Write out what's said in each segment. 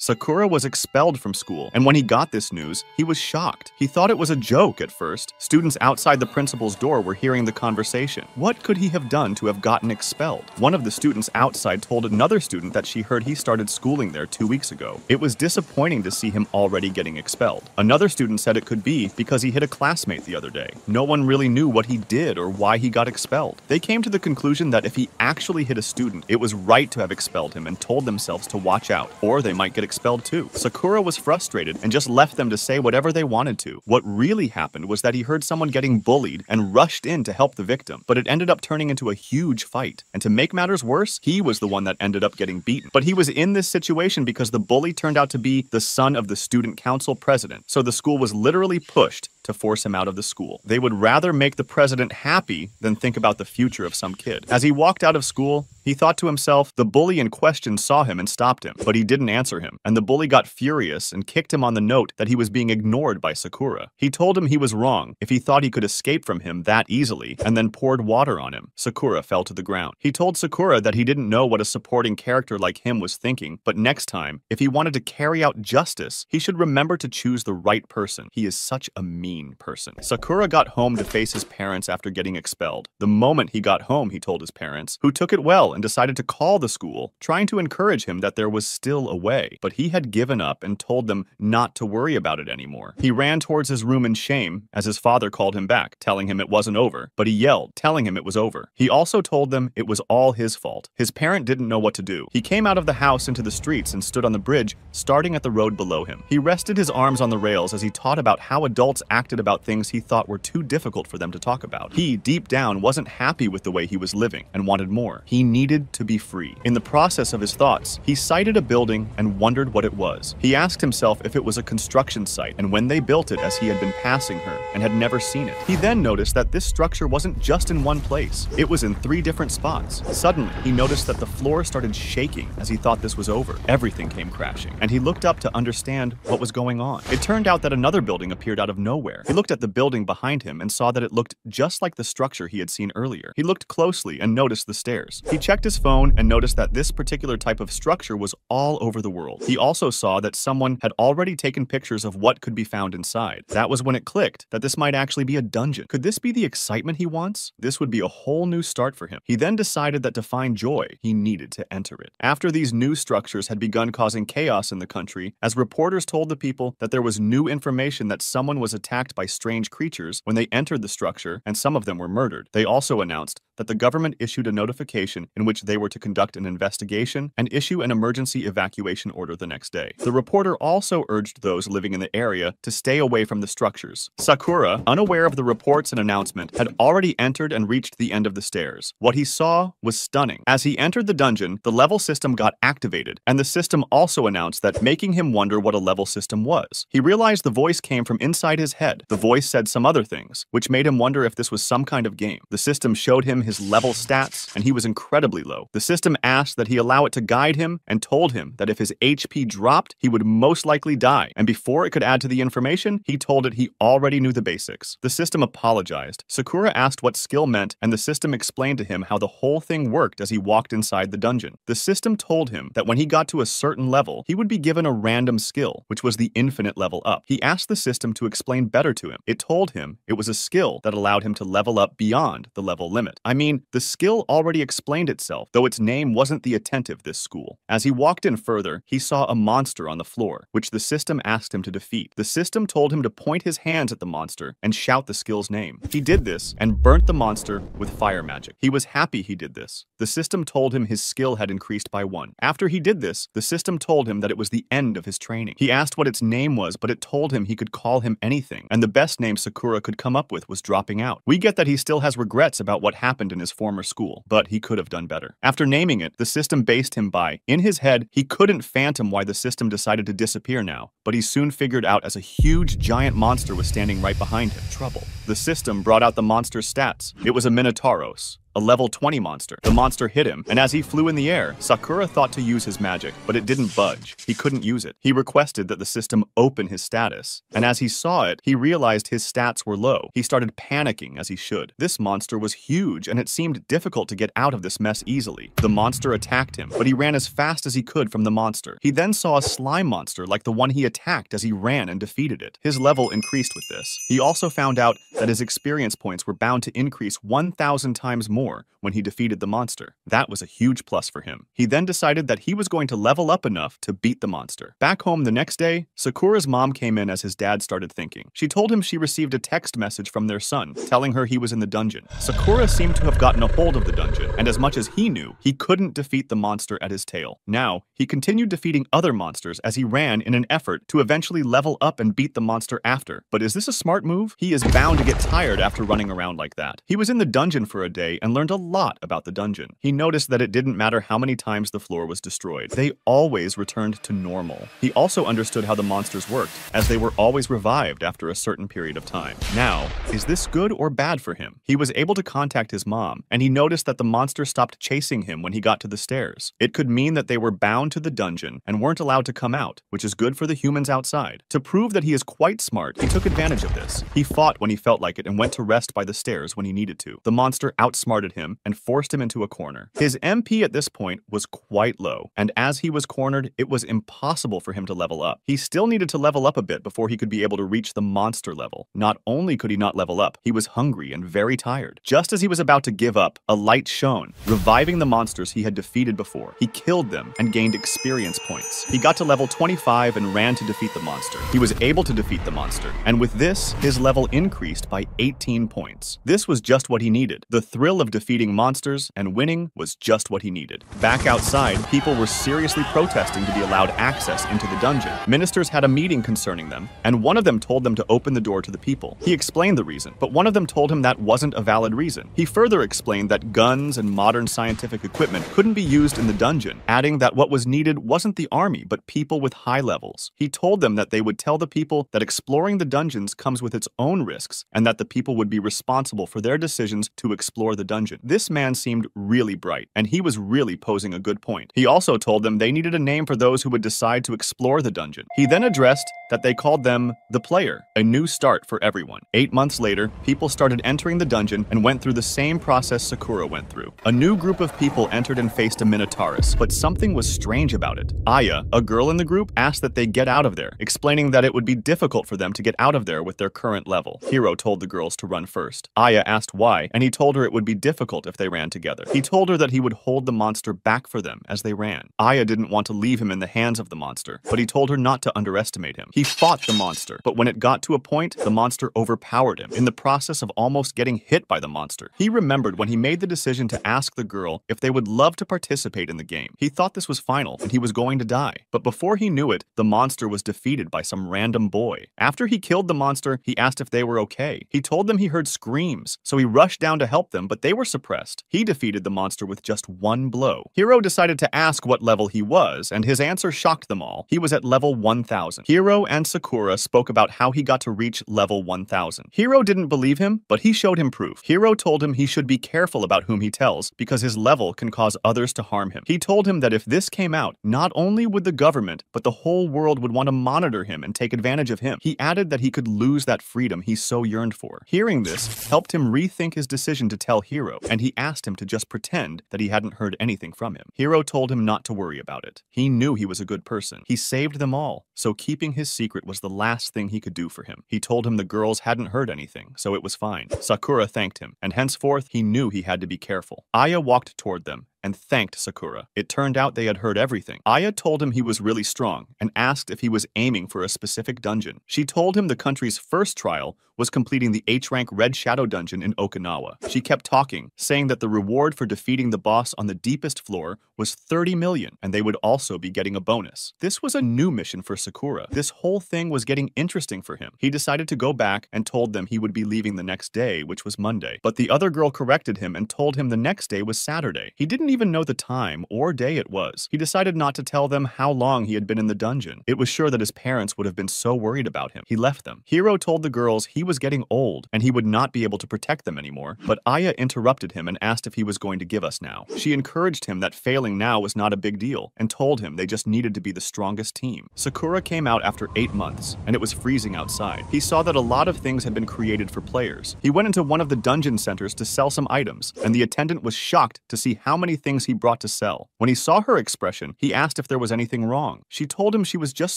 Sakura was expelled from school, and when he got this news, he was shocked. He thought it was a joke at first. Students outside the principal's door were hearing the conversation. What could he have done to have gotten expelled? One of the students outside told another student that she heard he started schooling there two weeks ago. It was disappointing to see him already getting expelled. Another student said it could be because he hit a classmate the other day. No one really knew what he did or why he got expelled. They came to the conclusion that if he actually hit a student, it was right to have expelled him and told themselves to watch out, or they might get expelled too. Sakura was frustrated and just left them to say whatever they wanted to. What really happened was that he heard someone getting bullied and rushed in to help the victim, but it ended up turning into a huge fight. And to make matters worse, he was the one that ended up getting beaten. But he was in this situation because the bully turned out to be the son of the student council president, so the school was literally pushed to force him out of the school. They would rather make the president happy than think about the future of some kid. As he walked out of school, he thought to himself, the bully in question saw him and stopped him, but he didn't answer him, and the bully got furious and kicked him on the note that he was being ignored by Sakura. He told him he was wrong if he thought he could escape from him that easily, and then poured water on him. Sakura fell to the ground. He told Sakura that he didn't know what a supporting character like him was thinking, but next time, if he wanted to carry out justice, he should remember to choose the right person. He is such a mean person. Sakura got home to face his parents after getting expelled. The moment he got home, he told his parents, who took it well and decided to call the school, trying to encourage him that there was still a way. But he had given up and told them not to worry about it anymore. He ran towards his room in shame as his father called him back, telling him it wasn't over, but he yelled, telling him it was over. He also told them it was all his fault. His parent didn't know what to do. He came out of the house into the streets and stood on the bridge, starting at the road below him. He rested his arms on the rails as he taught about how adults acted about things he thought were too difficult for them to talk about. He, deep down, wasn't happy with the way he was living and wanted more. He needed to be free. In the process of his thoughts, he sighted a building and wondered what it was. He asked himself if it was a construction site and when they built it as he had been passing her and had never seen it. He then noticed that this structure wasn't just in one place. It was in three different spots. Suddenly, he noticed that the floor started shaking as he thought this was over. Everything came crashing, and he looked up to understand what was going on. It turned out that another building appeared out of nowhere. He looked at the building behind him and saw that it looked just like the structure he had seen earlier. He looked closely and noticed the stairs. He checked his phone and noticed that this particular type of structure was all over the world. He also saw that someone had already taken pictures of what could be found inside. That was when it clicked that this might actually be a dungeon. Could this be the excitement he wants? This would be a whole new start for him. He then decided that to find joy, he needed to enter it. After these new structures had begun causing chaos in the country, as reporters told the people that there was new information that someone was attacked by strange creatures when they entered the structure and some of them were murdered, they also announced that the government issued a notification in which they were to conduct an investigation and issue an emergency evacuation order the next day. The reporter also urged those living in the area to stay away from the structures. Sakura, unaware of the reports and announcement, had already entered and reached the end of the stairs. What he saw was stunning. As he entered the dungeon, the level system got activated, and the system also announced that, making him wonder what a level system was. He realized the voice came from inside his head. The voice said some other things, which made him wonder if this was some kind of game. The system showed him his level stats, and he was incredibly low. The system asked that he allow it to guide him and told him that if his HP dropped, he would most likely die. And before it could add to the information, he told it he already knew the basics. The system apologized. Sakura asked what skill meant, and the system explained to him how the whole thing worked as he walked inside the dungeon. The system told him that when he got to a certain level, he would be given a random skill, which was the infinite level up. He asked the system to explain better to him. It told him it was a skill that allowed him to level up beyond the level limit. I mean, the skill already explained itself, though its name wasn't the attentive this school. As he walked in further, he saw a monster on the floor, which the system asked him to defeat. The system told him to point his hands at the monster and shout the skill's name. He did this and burnt the monster with fire magic. He was happy he did this. The system told him his skill had increased by one. After he did this, the system told him that it was the end of his training. He asked what its name was, but it told him he could call him anything, and the best name Sakura could come up with was dropping out. We get that he still has regrets about what happened in his former school, but he could have done better. After naming it, the system based him by, in his head, he couldn't phantom why the system decided to disappear now, but he soon figured out as a huge giant monster was standing right behind him. Trouble. The system brought out the monster's stats. It was a Minotauros, a level 20 monster. The monster hit him, and as he flew in the air, Sakura thought to use his magic, but it didn't budge. He couldn't use it. He requested that the system open his status, and as he saw it, he realized his stats were low. He started panicking as he should. This monster was huge, and it seemed difficult to get out of this mess easily. The monster attacked him, but he ran as fast as he could from the monster. He then saw a slime monster like the one he attacked as he ran and defeated it. His level increased with this. He also found out that his experience points were bound to increase 1,000 times more when he defeated the monster. That was a huge plus for him. He then decided that he was going to level up enough to beat the monster. Back home the next day, Sakura's mom came in as his dad started thinking. She told him she received a text message from their son, telling her he was in the dungeon. Sakura seemed to have gotten a hold of the dungeon, and as much as he knew, he couldn't defeat the monster at his tail. Now, he continued defeating other monsters as he ran in an effort to eventually level up and beat the monster after. But is this a smart move? He is bound to get tired after running around like that. He was in the dungeon for a day and learned a lot about the dungeon. He noticed that it didn't matter how many times the floor was destroyed. They always returned to normal. He also understood how the monsters worked, as they were always revived after a certain period of time. Now, is this good or bad for him? He was able to contact his mom, and he noticed that the monster stopped chasing him when he got to the stairs. It could mean that they were bound to the dungeon and weren't allowed to come out, which is good for the humans outside. To prove that he is quite smart, he took advantage of this. He fought when he felt like it and went to rest by the stairs when he needed to. The monster outsmarted him and forced him into a corner. His MP at this point was quite low, and as he was cornered, it was impossible for him to level up. He still needed to level up a bit before he could be able to reach the monster level. Not only could he not level up, he was hungry and very tired. Just as he was about to give up, a light shone, reviving the monsters he had defeated before. He killed them and gained experience points. He got to level 25 and ran to defeat the monster. He was able to defeat the monster, and with this, his level increased by 18 points. This was just what he needed. The thrill of defeating monsters and winning was just what he needed. Back outside, people were seriously protesting to be allowed access into the dungeon. Ministers had a meeting concerning them, and one of them told them to open the door to the people. He explained the reason, but one of them told him that wasn't a valid reason. He further explained that guns and modern scientific equipment couldn't be used in the dungeon, adding that what was needed wasn't the army, but people with high levels. He told them that they would tell the people that exploring the dungeons comes with its own risks, and that the people would be responsible for their decisions to explore the dungeon. This man seemed really bright, and he was really posing a good point. He also told them they needed a name for those who would decide to explore the dungeon. He then addressed that they called them the player, a new start for everyone. Eight months later, people started entering the dungeon and went through the same process Sakura went through. A new group of people entered and faced a Minotaurus, but something was strange about it. Aya, a girl in the group, asked that they get out of there, explaining that it would be difficult for them to get out of there with their current level. Hiro told the girls to run first. Aya asked why, and he told her it would be difficult if they ran together. He told her that he would hold the monster back for them as they ran. Aya didn't want to leave him in the hands of the monster, but he told her not to underestimate him. He fought the monster, but when it got to a point, the monster overpowered him. In the process of almost getting hit by the monster, he remembered when he made the decision to ask the girl if they would love to participate in the game. He thought this was final and he was going to die. But before he knew it, the monster was defeated by some random boy. After he killed the monster, he asked if they were okay. He told them he heard screams, so he rushed down to help them, but they were suppressed. He defeated the monster with just one blow. Hiro decided to ask what level he was, and his answer shocked them all. He was at level 1000. Hiro and Sakura spoke about how he got to reach level 1000. Hiro didn't believe him, but he showed him proof. Hiro told him he should be careful about whom he tells, because his level can cause others to harm him. He told him that if this came out, not only would the government, but the whole world would want to monitor him and take advantage of him. He added that he could lose that freedom he so yearned for. Hearing this helped him rethink his decision to tell Hiro, and he asked him to just pretend that he hadn't heard anything from him. Hiro told him not to worry about it. He knew he was a good person. He saved them all, so keeping his secret was the last thing he could do for him. He told him the girls hadn't heard anything, so it was fine. Sakura thanked him, and henceforth he knew he had to be careful. Aya walked toward them, and thanked Sakura. It turned out they had heard everything. Aya told him he was really strong and asked if he was aiming for a specific dungeon. She told him the country's first trial was completing the H-rank Red Shadow dungeon in Okinawa. She kept talking, saying that the reward for defeating the boss on the deepest floor was 30 million, and they would also be getting a bonus. This was a new mission for Sakura. This whole thing was getting interesting for him. He decided to go back and told them he would be leaving the next day, which was Monday. But the other girl corrected him and told him the next day was Saturday. He didn't didn't even know the time or day it was. He decided not to tell them how long he had been in the dungeon. It was sure that his parents would have been so worried about him. He left them. Hiro told the girls he was getting old and he would not be able to protect them anymore, but Aya interrupted him and asked if he was going to give us now. She encouraged him that failing now was not a big deal and told him they just needed to be the strongest team. Sakura came out after eight months and it was freezing outside. He saw that a lot of things had been created for players. He went into one of the dungeon centers to sell some items and the attendant was shocked to see how many things he brought to sell. When he saw her expression, he asked if there was anything wrong. She told him she was just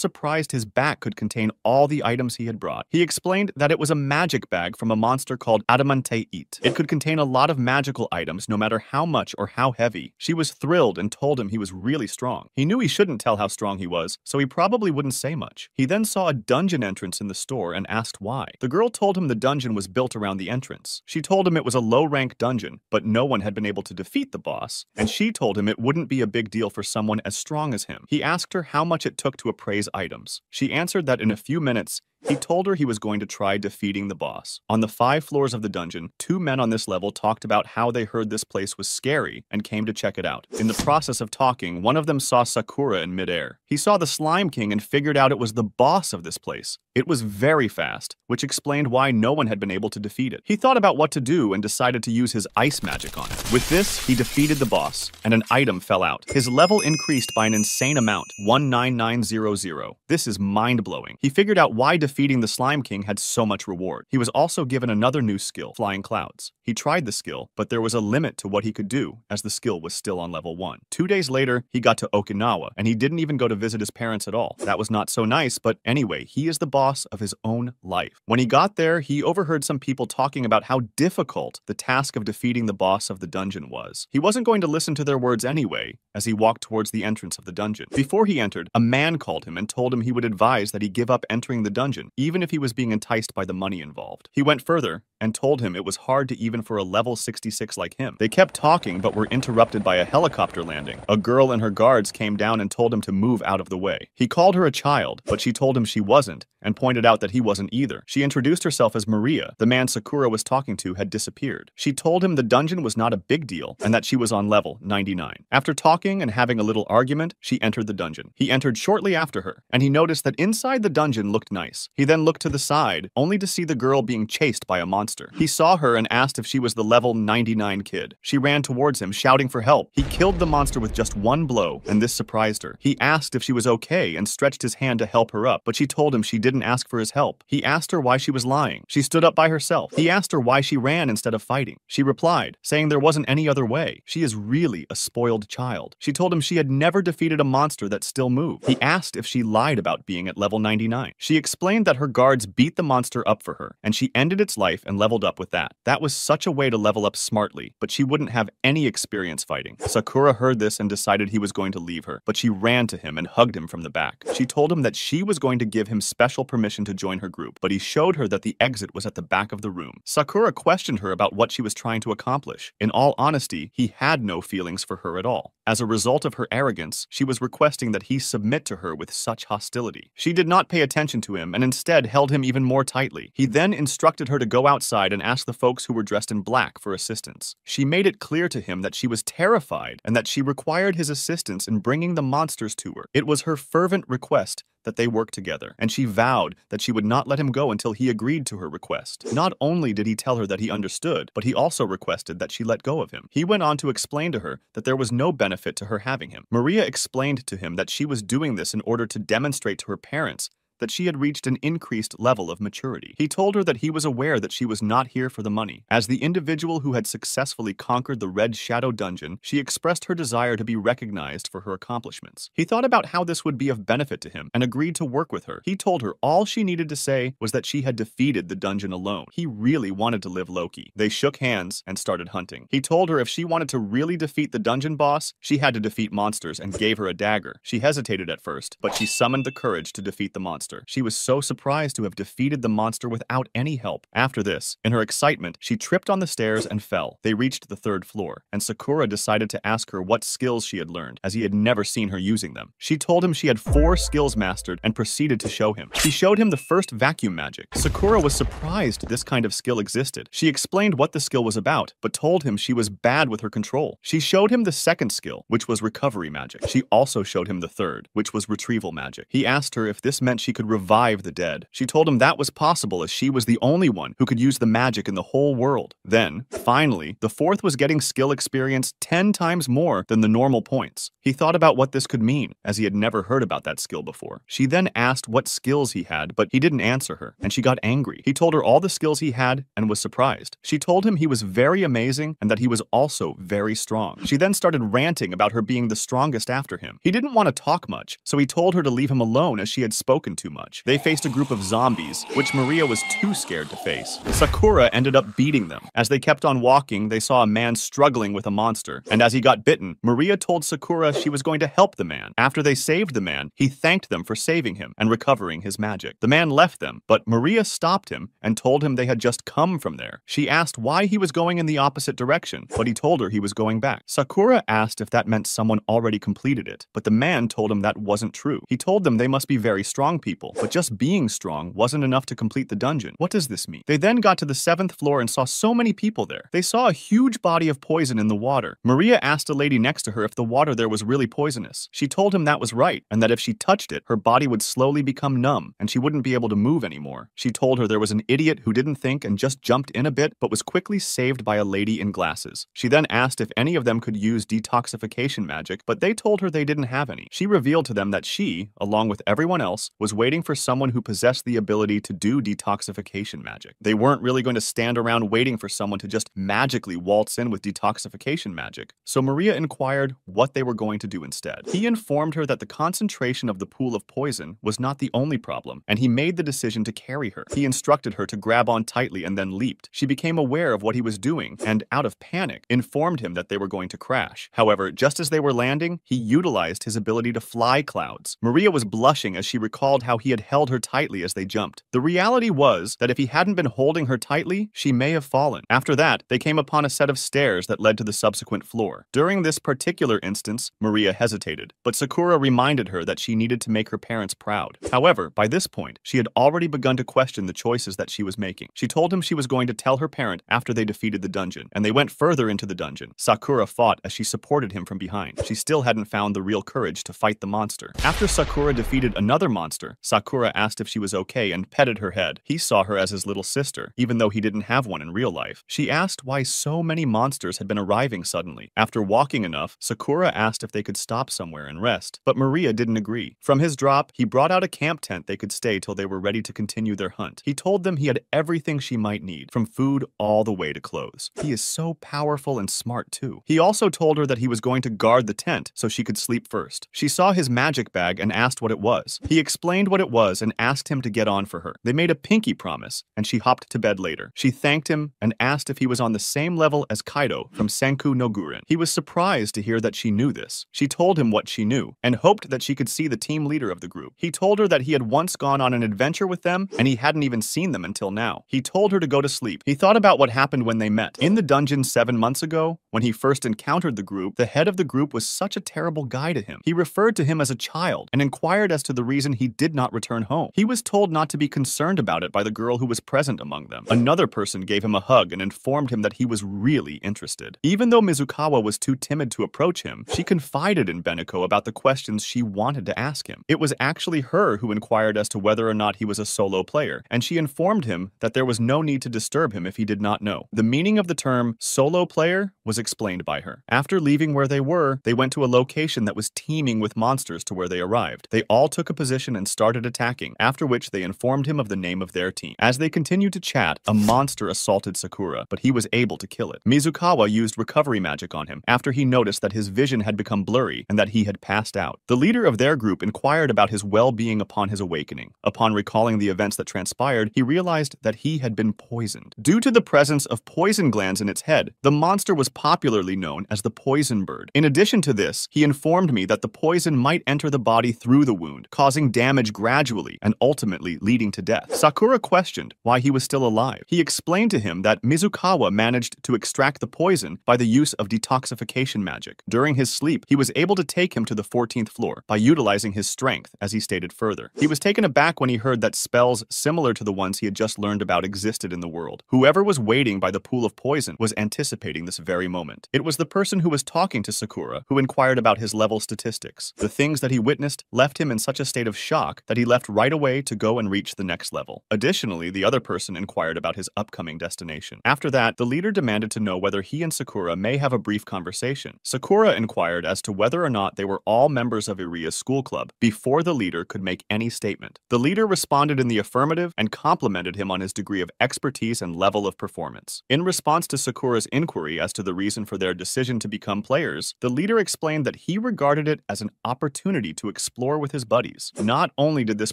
surprised his back could contain all the items he had brought. He explained that it was a magic bag from a monster called Adamante Eat. It could contain a lot of magical items no matter how much or how heavy. She was thrilled and told him he was really strong. He knew he shouldn't tell how strong he was, so he probably wouldn't say much. He then saw a dungeon entrance in the store and asked why. The girl told him the dungeon was built around the entrance. She told him it was a low-rank dungeon, but no one had been able to defeat the boss, and she told him it wouldn't be a big deal for someone as strong as him. He asked her how much it took to appraise items. She answered that in a few minutes, he told her he was going to try defeating the boss. On the five floors of the dungeon, two men on this level talked about how they heard this place was scary and came to check it out. In the process of talking, one of them saw Sakura in midair. He saw the Slime King and figured out it was the boss of this place. It was very fast, which explained why no one had been able to defeat it. He thought about what to do and decided to use his ice magic on it. With this, he defeated the boss, and an item fell out. His level increased by an insane amount, 19900. This is mind-blowing. He figured out why the Slime King had so much reward. He was also given another new skill, Flying Clouds. He tried the skill, but there was a limit to what he could do, as the skill was still on level 1. Two days later, he got to Okinawa, and he didn't even go to visit his parents at all. That was not so nice, but anyway, he is the boss of his own life. When he got there, he overheard some people talking about how difficult the task of defeating the boss of the dungeon was. He wasn't going to listen to their words anyway, as he walked towards the entrance of the dungeon. Before he entered, a man called him and told him he would advise that he give up entering the dungeon, even if he was being enticed by the money involved. He went further and told him it was hard to even for a level 66 like him. They kept talking but were interrupted by a helicopter landing. A girl and her guards came down and told him to move out of the way. He called her a child, but she told him she wasn't and pointed out that he wasn't either. She introduced herself as Maria. The man Sakura was talking to had disappeared. She told him the dungeon was not a big deal and that she was on level 99. After talking and having a little argument, she entered the dungeon. He entered shortly after her, and he noticed that inside the dungeon looked nice. He then looked to the side, only to see the girl being chased by a monster. He saw her and asked if she was the level 99 kid. She ran towards him, shouting for help. He killed the monster with just one blow, and this surprised her. He asked if she was okay and stretched his hand to help her up, but she told him she didn't ask for his help. He asked her why she was lying. She stood up by herself. He asked her why she ran instead of fighting. She replied, saying there wasn't any other way. She is really a spoiled child. She told him she had never defeated a monster that still moved. He asked if she lied about being at level 99. She explained that her guards beat the monster up for her, and she ended its life and leveled up with that. That was such a way to level up smartly, but she wouldn't have any experience fighting. Sakura heard this and decided he was going to leave her, but she ran to him and hugged him from the back. She told him that she was going to give him special permission to join her group, but he showed her that the exit was at the back of the room. Sakura questioned her about what she was trying to accomplish. In all honesty, he had no feelings for her at all. As a result of her arrogance, she was requesting that he submit to her with such hostility. She did not pay attention to him and instead held him even more tightly. He then instructed her to go outside and ask the folks who were dressed in black for assistance. She made it clear to him that she was terrified and that she required his assistance in bringing the monsters to her. It was her fervent request that they work together, and she vowed that she would not let him go until he agreed to her request. Not only did he tell her that he understood, but he also requested that she let go of him. He went on to explain to her that there was no benefit to her having him. Maria explained to him that she was doing this in order to demonstrate to her parents that she had reached an increased level of maturity. He told her that he was aware that she was not here for the money. As the individual who had successfully conquered the Red Shadow Dungeon, she expressed her desire to be recognized for her accomplishments. He thought about how this would be of benefit to him and agreed to work with her. He told her all she needed to say was that she had defeated the dungeon alone. He really wanted to live Loki. They shook hands and started hunting. He told her if she wanted to really defeat the dungeon boss, she had to defeat monsters and gave her a dagger. She hesitated at first, but she summoned the courage to defeat the monster. Monster. She was so surprised to have defeated the monster without any help. After this, in her excitement, she tripped on the stairs and fell. They reached the third floor, and Sakura decided to ask her what skills she had learned, as he had never seen her using them. She told him she had four skills mastered and proceeded to show him. She showed him the first vacuum magic. Sakura was surprised this kind of skill existed. She explained what the skill was about, but told him she was bad with her control. She showed him the second skill, which was recovery magic. She also showed him the third, which was retrieval magic. He asked her if this meant she could revive the dead. She told him that was possible as she was the only one who could use the magic in the whole world. Then, finally, the fourth was getting skill experience 10 times more than the normal points. He thought about what this could mean, as he had never heard about that skill before. She then asked what skills he had, but he didn't answer her, and she got angry. He told her all the skills he had and was surprised. She told him he was very amazing and that he was also very strong. She then started ranting about her being the strongest after him. He didn't want to talk much, so he told her to leave him alone as she had spoken too much. They faced a group of zombies, which Maria was too scared to face. Sakura ended up beating them. As they kept on walking, they saw a man struggling with a monster, and as he got bitten, Maria told Sakura she was going to help the man. After they saved the man, he thanked them for saving him and recovering his magic. The man left them, but Maria stopped him and told him they had just come from there. She asked why he was going in the opposite direction, but he told her he was going back. Sakura asked if that meant someone already completed it, but the man told him that wasn't true. He told them they must be very strong people, but just being strong wasn't enough to complete the dungeon. What does this mean? They then got to the seventh floor and saw so many people there. They saw a huge body of poison in the water. Maria asked a lady next to her if the water there was really poisonous. She told him that was right, and that if she touched it, her body would slowly become numb, and she wouldn't be able to move anymore. She told her there was an idiot who didn't think and just jumped in a bit, but was quickly saved by a lady in glasses. She then asked if any of them could use detoxification magic, but they told her they didn't have any. She revealed to them that she, along with everyone else, was waiting for someone who possessed the ability to do detoxification magic. They weren't really going to stand around waiting for someone to just magically waltz in with detoxification magic. So Maria inquired what they were going to do instead. He informed her that the concentration of the pool of poison was not the only problem, and he made the decision to carry her. He instructed her to grab on tightly and then leaped. She became aware of what he was doing and, out of panic, informed him that they were going to crash. However, just as they were landing, he utilized his ability to fly clouds. Maria was blushing as she recalled how he had held her tightly as they jumped. The reality was that if he hadn't been holding her tightly, she may have fallen. After that, they came upon a set of stairs that led to the subsequent floor. During this particular instance, Maria hesitated, but Sakura reminded her that she needed to make her parents proud. However, by this point, she had already begun to question the choices that she was making. She told him she was going to tell her parent after they defeated the dungeon, and they went further into the dungeon. Sakura fought as she supported him from behind. She still hadn't found the real courage to fight the monster. After Sakura defeated another monster, Sakura asked if she was okay and petted her head. He saw her as his little sister, even though he didn't have one in real life. She asked why so many monsters had been arriving suddenly. After walking enough, Sakura asked if they could stop somewhere and rest, but Maria didn't agree. From his drop, he brought out a camp tent they could stay till they were ready to continue their hunt. He told them he had everything she might need, from food all the way to clothes. He is so powerful and smart too. He also told her that he was going to guard the tent so she could sleep first. She saw his magic bag and asked what it was. He explained what it was and asked him to get on for her. They made a pinky promise, and she hopped to bed later. She thanked him and asked if he was on the same level as Kaido from Senku no Guren. He was surprised to hear that she knew this. She told him what she knew and hoped that she could see the team leader of the group. He told her that he had once gone on an adventure with them and he hadn't even seen them until now. He told her to go to sleep. He thought about what happened when they met. In the dungeon seven months ago, when he first encountered the group, the head of the group was such a terrible guy to him. He referred to him as a child and inquired as to the reason he did not return home. He was told not to be concerned about it by the girl who was present among them. Another person gave him a hug and informed him that he was really interested. Even though Mizukawa was too timid to approach him, she confided in Beneko about the questions she wanted to ask him. It was actually her who inquired as to whether or not he was a solo player, and she informed him that there was no need to disturb him if he did not know. The meaning of the term solo player was explained by her. After leaving where they were, they went to a location that was teeming with monsters to where they arrived. They all took a position and started attacking, after which they informed him of the name of their team. As they continued to chat, a monster assaulted Sakura, but he was able to kill it. Mizukawa used recovery magic on him after he noticed that his vision had become blurry and that he had passed out. The leader of their group inquired about his well-being upon his awakening. Upon recalling the events that transpired, he realized that he had been poisoned. Due to the presence of poison glands in its head, the monster was popularly known as the poison bird. In addition to this, he informed me that the poison might enter the body through the wound, causing damage gradually and ultimately leading to death. Sakura questioned why he was still alive. He explained to him that Mizukawa managed to extract the poison by the use of detoxification magic. During his sleep, he was able to take him to the 14th floor by utilizing his strength, as he stated further. He was taken aback when he heard that spells similar to the ones he had just learned about existed in the world. Whoever was waiting by the pool of poison was anticipating this very moment. It was the person who was talking to Sakura who inquired about his level statistics. The things that he witnessed left him in such a state of shock that he left right away to go and reach the next level. Additionally, the other person inquired about his upcoming destination. After that, the leader demanded to know whether he and Sakura may have a brief conversation. Sakura inquired as to whether or not they were all members of Iria's school club before the leader could make any statement. The leader responded in the affirmative and complimented him on his degree of expertise and level of performance. In response to Sakura's inquiry as to the reason for their decision to become players, the leader explained that he regarded it as an opportunity to explore with his buddies. Not only did this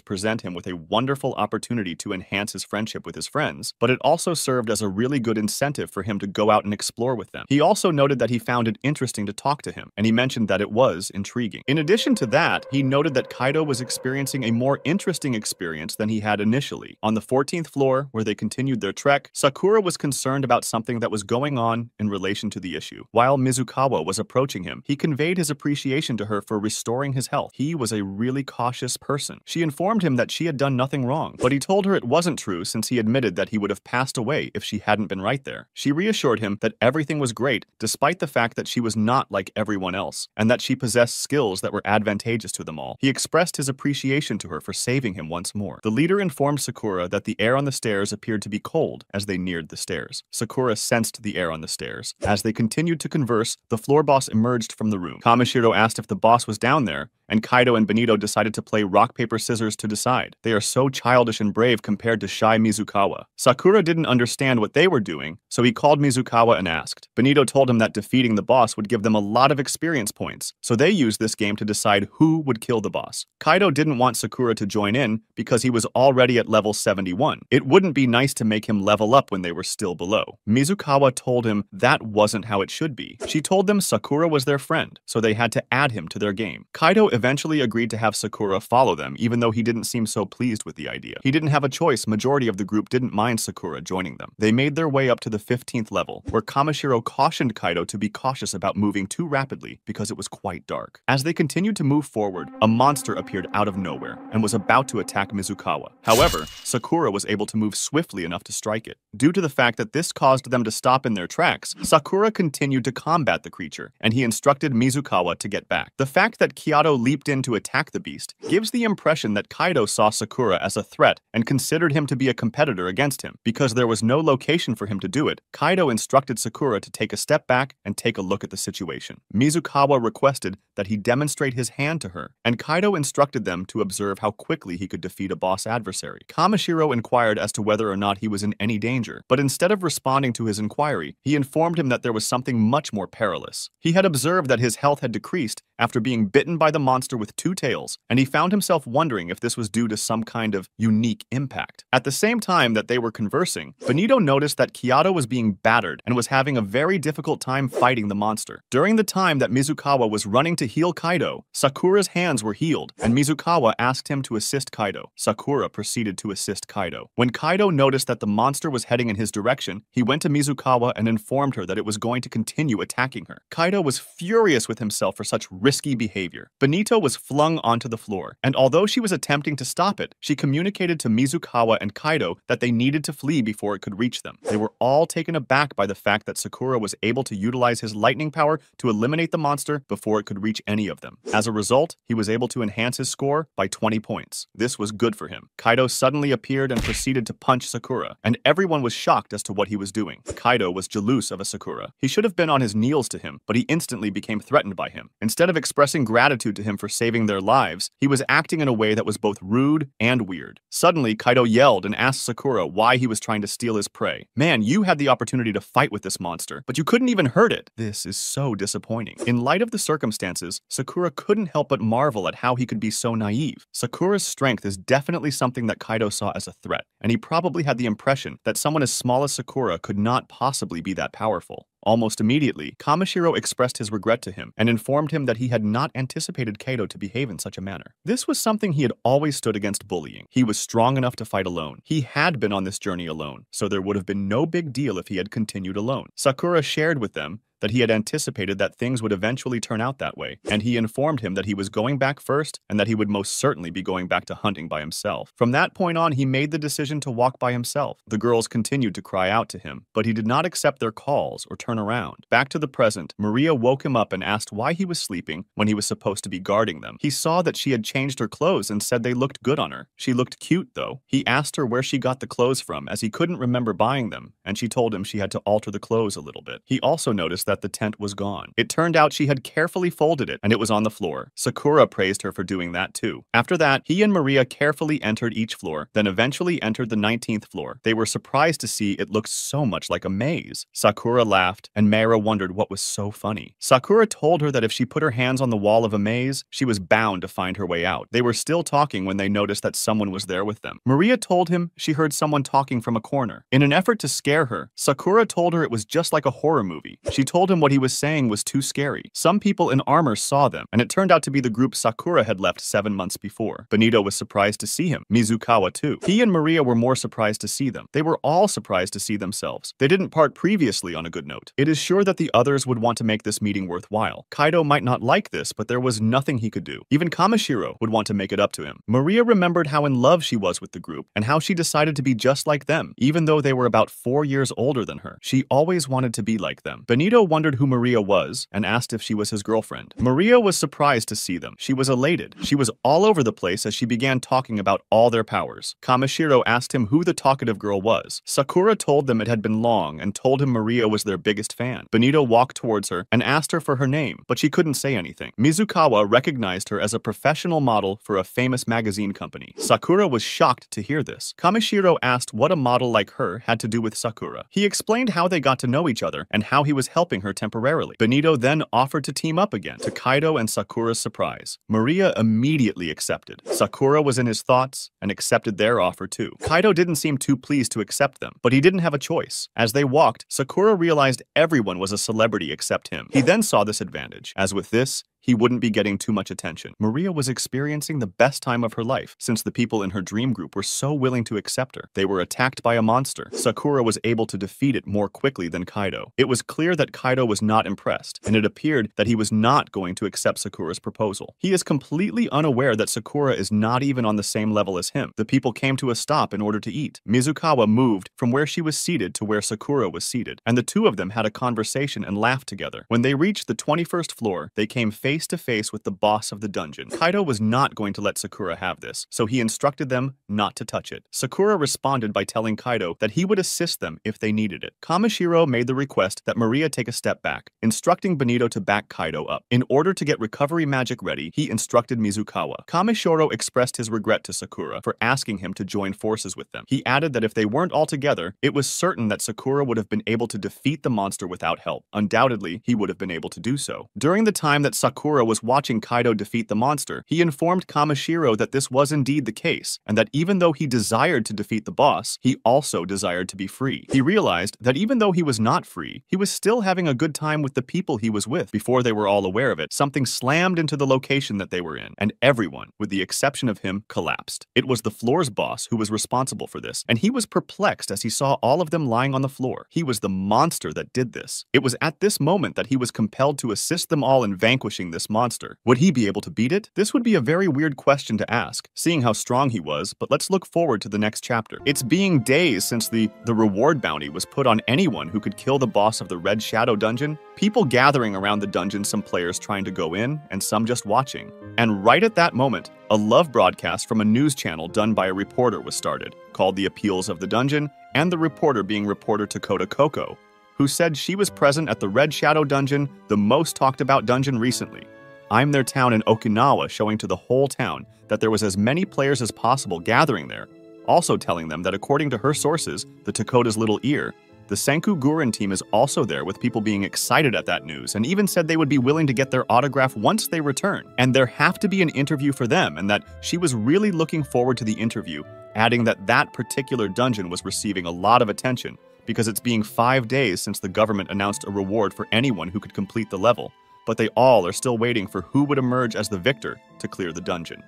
present him with a wonderful opportunity to enhance his friendship with his friends, but it also served as a really good incentive for him to go out and explore with them. He also noted that he found it interesting to talk to him, and he mentioned that it was intriguing. In addition to that, he noted that Kaido was experiencing a more interesting experience than he had initially. On the 14th floor, where they continued their trek, Sakura was concerned about something that was going on in relation to the issue. While Mizukawa was approaching him, he conveyed his appreciation to her for restoring his health. He was a really cautious person. She informed him that she had done nothing wrong, but he told her it wasn't true since he admitted that he would have passed away if she hadn't been right there. She reassured him that everything was great despite the fact that she was not like everyone else, and that she possessed skills that were advantageous to them all. He expressed his appreciation to her for saving him once more. The leader informed Sakura that the air on the stairs appeared to be cold as they neared the stairs. Sakura sensed the air on the stairs. As they continued to converse, the floor boss emerged from the room. Kamishiro asked if the boss was down there, and Kaido and Benito decided to play rock, paper, scissors to decide. They are so childish and brave compared to shy Mizukawa. Sakura didn't understand what they were doing, so he called Mizukawa and asked. Benito told him that defeating the boss would give them a lot of experience points, so they used this game to decide who would kill the boss. Kaido didn't want Sakura to join in because he was already at level 71. It wouldn't be nice to make him level up when they were still below. Mizukawa told him that wasn't how it should be. She told them Sakura was their friend, so they had to add him to their game. Kaido eventually agreed to have Sakura follow them, even though he didn't seem so pleased with the idea. He didn't have a choice, majority of the group didn't mind Sakura joining them. They made their way up to the 15th level, where Kamishiro cautioned Kaido to be cautious about moving too rapidly because it was quite dark. As they continued to move forward, a monster appeared out of nowhere and was about to attack Mizukawa. However, Sakura was able to move swiftly enough to strike it. Due to the fact that this caused them to stop in their tracks, Sakura continued to combat the creature, and he instructed Mizukawa to get back. The fact that Kaido leaped in to attack the beast gives the impression that Kaido saw Sakura as a threat and considered him to be a competitor against him. Because there was no location for him to do it, Kaido instructed Sakura to take a step back and take a look at the situation. Mizukawa requested that he demonstrate his hand to her, and Kaido instructed them to observe how quickly he could defeat a boss adversary. Kamishiro inquired as to whether or not he was in any danger, but instead of responding to his inquiry, he informed him that there was something much more perilous. He had observed that his health had decreased after being bitten by the monster with two tails, and he found himself wondering if this was due to some kind of unique impact. At the same time that they were conversing, Benito noticed that Kaido was being battered and was having a very difficult time fighting the monster. During the time that Mizukawa was running to heal Kaido, Sakura's hands were healed, and Mizukawa asked him to assist Kaido. Sakura proceeded to assist Kaido. When Kaido noticed that the monster was heading in his direction, he went to Mizukawa and informed her that it was going to continue attacking her. Kaido was furious with himself for such risky behavior. Benito was flung onto the floor, and although she was attempting to stop it, she communicated to Mizukawa and Kaido that they needed to flee before it could reach them. They were all taken aback by the fact that Sakura was able to utilize his lightning power to eliminate the monster before it could reach any of them. As a result, he was able to enhance his score by 20 points. This was good for him. Kaido suddenly appeared and proceeded to punch Sakura, and everyone was shocked as to what he was doing. Kaido was jealous of a Sakura. He should have been on his knees to him, but he instantly became threatened by him. Instead of expressing gratitude to him for saving their lives, he was acting in a way that was both rude and weird. Suddenly, Kaido yelled and asked Sakura why he was trying to steal his prey. Man, you had the opportunity to fight with this monster, but you couldn't even hurt it. This is so disappointing. In light of the circumstances, Sakura couldn't help but marvel at how he could be so naive. Sakura's strength is definitely something that Kaido saw as a threat, and he probably had the impression that someone as small as Sakura could not possibly be that powerful. Almost immediately, Kamishiro expressed his regret to him and informed him that he had not anticipated Kaito to behave in such a manner. This was something he had always stood against bullying. He was strong enough to fight alone. He had been on this journey alone, so there would have been no big deal if he had continued alone. Sakura shared with them that he had anticipated that things would eventually turn out that way, and he informed him that he was going back first and that he would most certainly be going back to hunting by himself. From that point on, he made the decision to walk by himself. The girls continued to cry out to him, but he did not accept their calls or turn around. Back to the present, Maria woke him up and asked why he was sleeping when he was supposed to be guarding them. He saw that she had changed her clothes and said they looked good on her. She looked cute, though. He asked her where she got the clothes from, as he couldn't remember buying them, and she told him she had to alter the clothes a little bit. He also noticed that the tent was gone. It turned out she had carefully folded it and it was on the floor. Sakura praised her for doing that too. After that, he and Maria carefully entered each floor, then eventually entered the 19th floor. They were surprised to see it looked so much like a maze. Sakura laughed and Maria wondered what was so funny. Sakura told her that if she put her hands on the wall of a maze, she was bound to find her way out. They were still talking when they noticed that someone was there with them. Maria told him she heard someone talking from a corner. In an effort to scare her, Sakura told her it was just like a horror movie. She told him what he was saying was too scary. Some people in armor saw them, and it turned out to be the group Sakura had left seven months before. Benito was surprised to see him, Mizukawa too. He and Maria were more surprised to see them. They were all surprised to see themselves. They didn't part previously on a good note. It is sure that the others would want to make this meeting worthwhile. Kaido might not like this, but there was nothing he could do. Even Kamishiro would want to make it up to him. Maria remembered how in love she was with the group, and how she decided to be just like them, even though they were about four years older than her. She always wanted to be like them. Benito wondered who Maria was and asked if she was his girlfriend. Maria was surprised to see them. She was elated. She was all over the place as she began talking about all their powers. Kamishiro asked him who the talkative girl was. Sakura told them it had been long and told him Maria was their biggest fan. Benito walked towards her and asked her for her name, but she couldn't say anything. Mizukawa recognized her as a professional model for a famous magazine company. Sakura was shocked to hear this. Kamishiro asked what a model like her had to do with Sakura. He explained how they got to know each other and how he was helping her temporarily. Benito then offered to team up again, to Kaido and Sakura's surprise. Maria immediately accepted. Sakura was in his thoughts and accepted their offer too. Kaido didn't seem too pleased to accept them, but he didn't have a choice. As they walked, Sakura realized everyone was a celebrity except him. He then saw this advantage. As with this, he wouldn't be getting too much attention. Maria was experiencing the best time of her life, since the people in her dream group were so willing to accept her. They were attacked by a monster. Sakura was able to defeat it more quickly than Kaido. It was clear that Kaido was not impressed, and it appeared that he was not going to accept Sakura's proposal. He is completely unaware that Sakura is not even on the same level as him. The people came to a stop in order to eat. Mizukawa moved from where she was seated to where Sakura was seated, and the two of them had a conversation and laughed together. When they reached the 21st floor, they came face to face with the boss of the dungeon. Kaido was not going to let Sakura have this, so he instructed them not to touch it. Sakura responded by telling Kaido that he would assist them if they needed it. Kamishiro made the request that Maria take a step back, instructing Benito to back Kaido up. In order to get recovery magic ready, he instructed Mizukawa. Kamishiro expressed his regret to Sakura for asking him to join forces with them. He added that if they weren't all together, it was certain that Sakura would have been able to defeat the monster without help. Undoubtedly, he would have been able to do so. During the time that Sakura was watching Kaido defeat the monster, he informed Kamishiro that this was indeed the case, and that even though he desired to defeat the boss, he also desired to be free. He realized that even though he was not free, he was still having a good time with the people he was with. Before they were all aware of it, something slammed into the location that they were in, and everyone, with the exception of him, collapsed. It was the floor's boss who was responsible for this, and he was perplexed as he saw all of them lying on the floor. He was the monster that did this. It was at this moment that he was compelled to assist them all in vanquishing this monster. Would he be able to beat it? This would be a very weird question to ask, seeing how strong he was, but let's look forward to the next chapter. It's being days since the, the reward bounty was put on anyone who could kill the boss of the Red Shadow dungeon. People gathering around the dungeon, some players trying to go in, and some just watching. And right at that moment, a love broadcast from a news channel done by a reporter was started, called The Appeals of the Dungeon, and the reporter being reporter Takota Koko, who said she was present at the Red Shadow Dungeon, the most talked about dungeon recently. I'm their town in Okinawa showing to the whole town that there was as many players as possible gathering there, also telling them that according to her sources, the Takota's little ear, the Senku Gurin team is also there with people being excited at that news and even said they would be willing to get their autograph once they return. And there have to be an interview for them and that she was really looking forward to the interview, adding that that particular dungeon was receiving a lot of attention because it's being five days since the government announced a reward for anyone who could complete the level, but they all are still waiting for who would emerge as the victor to clear the dungeon.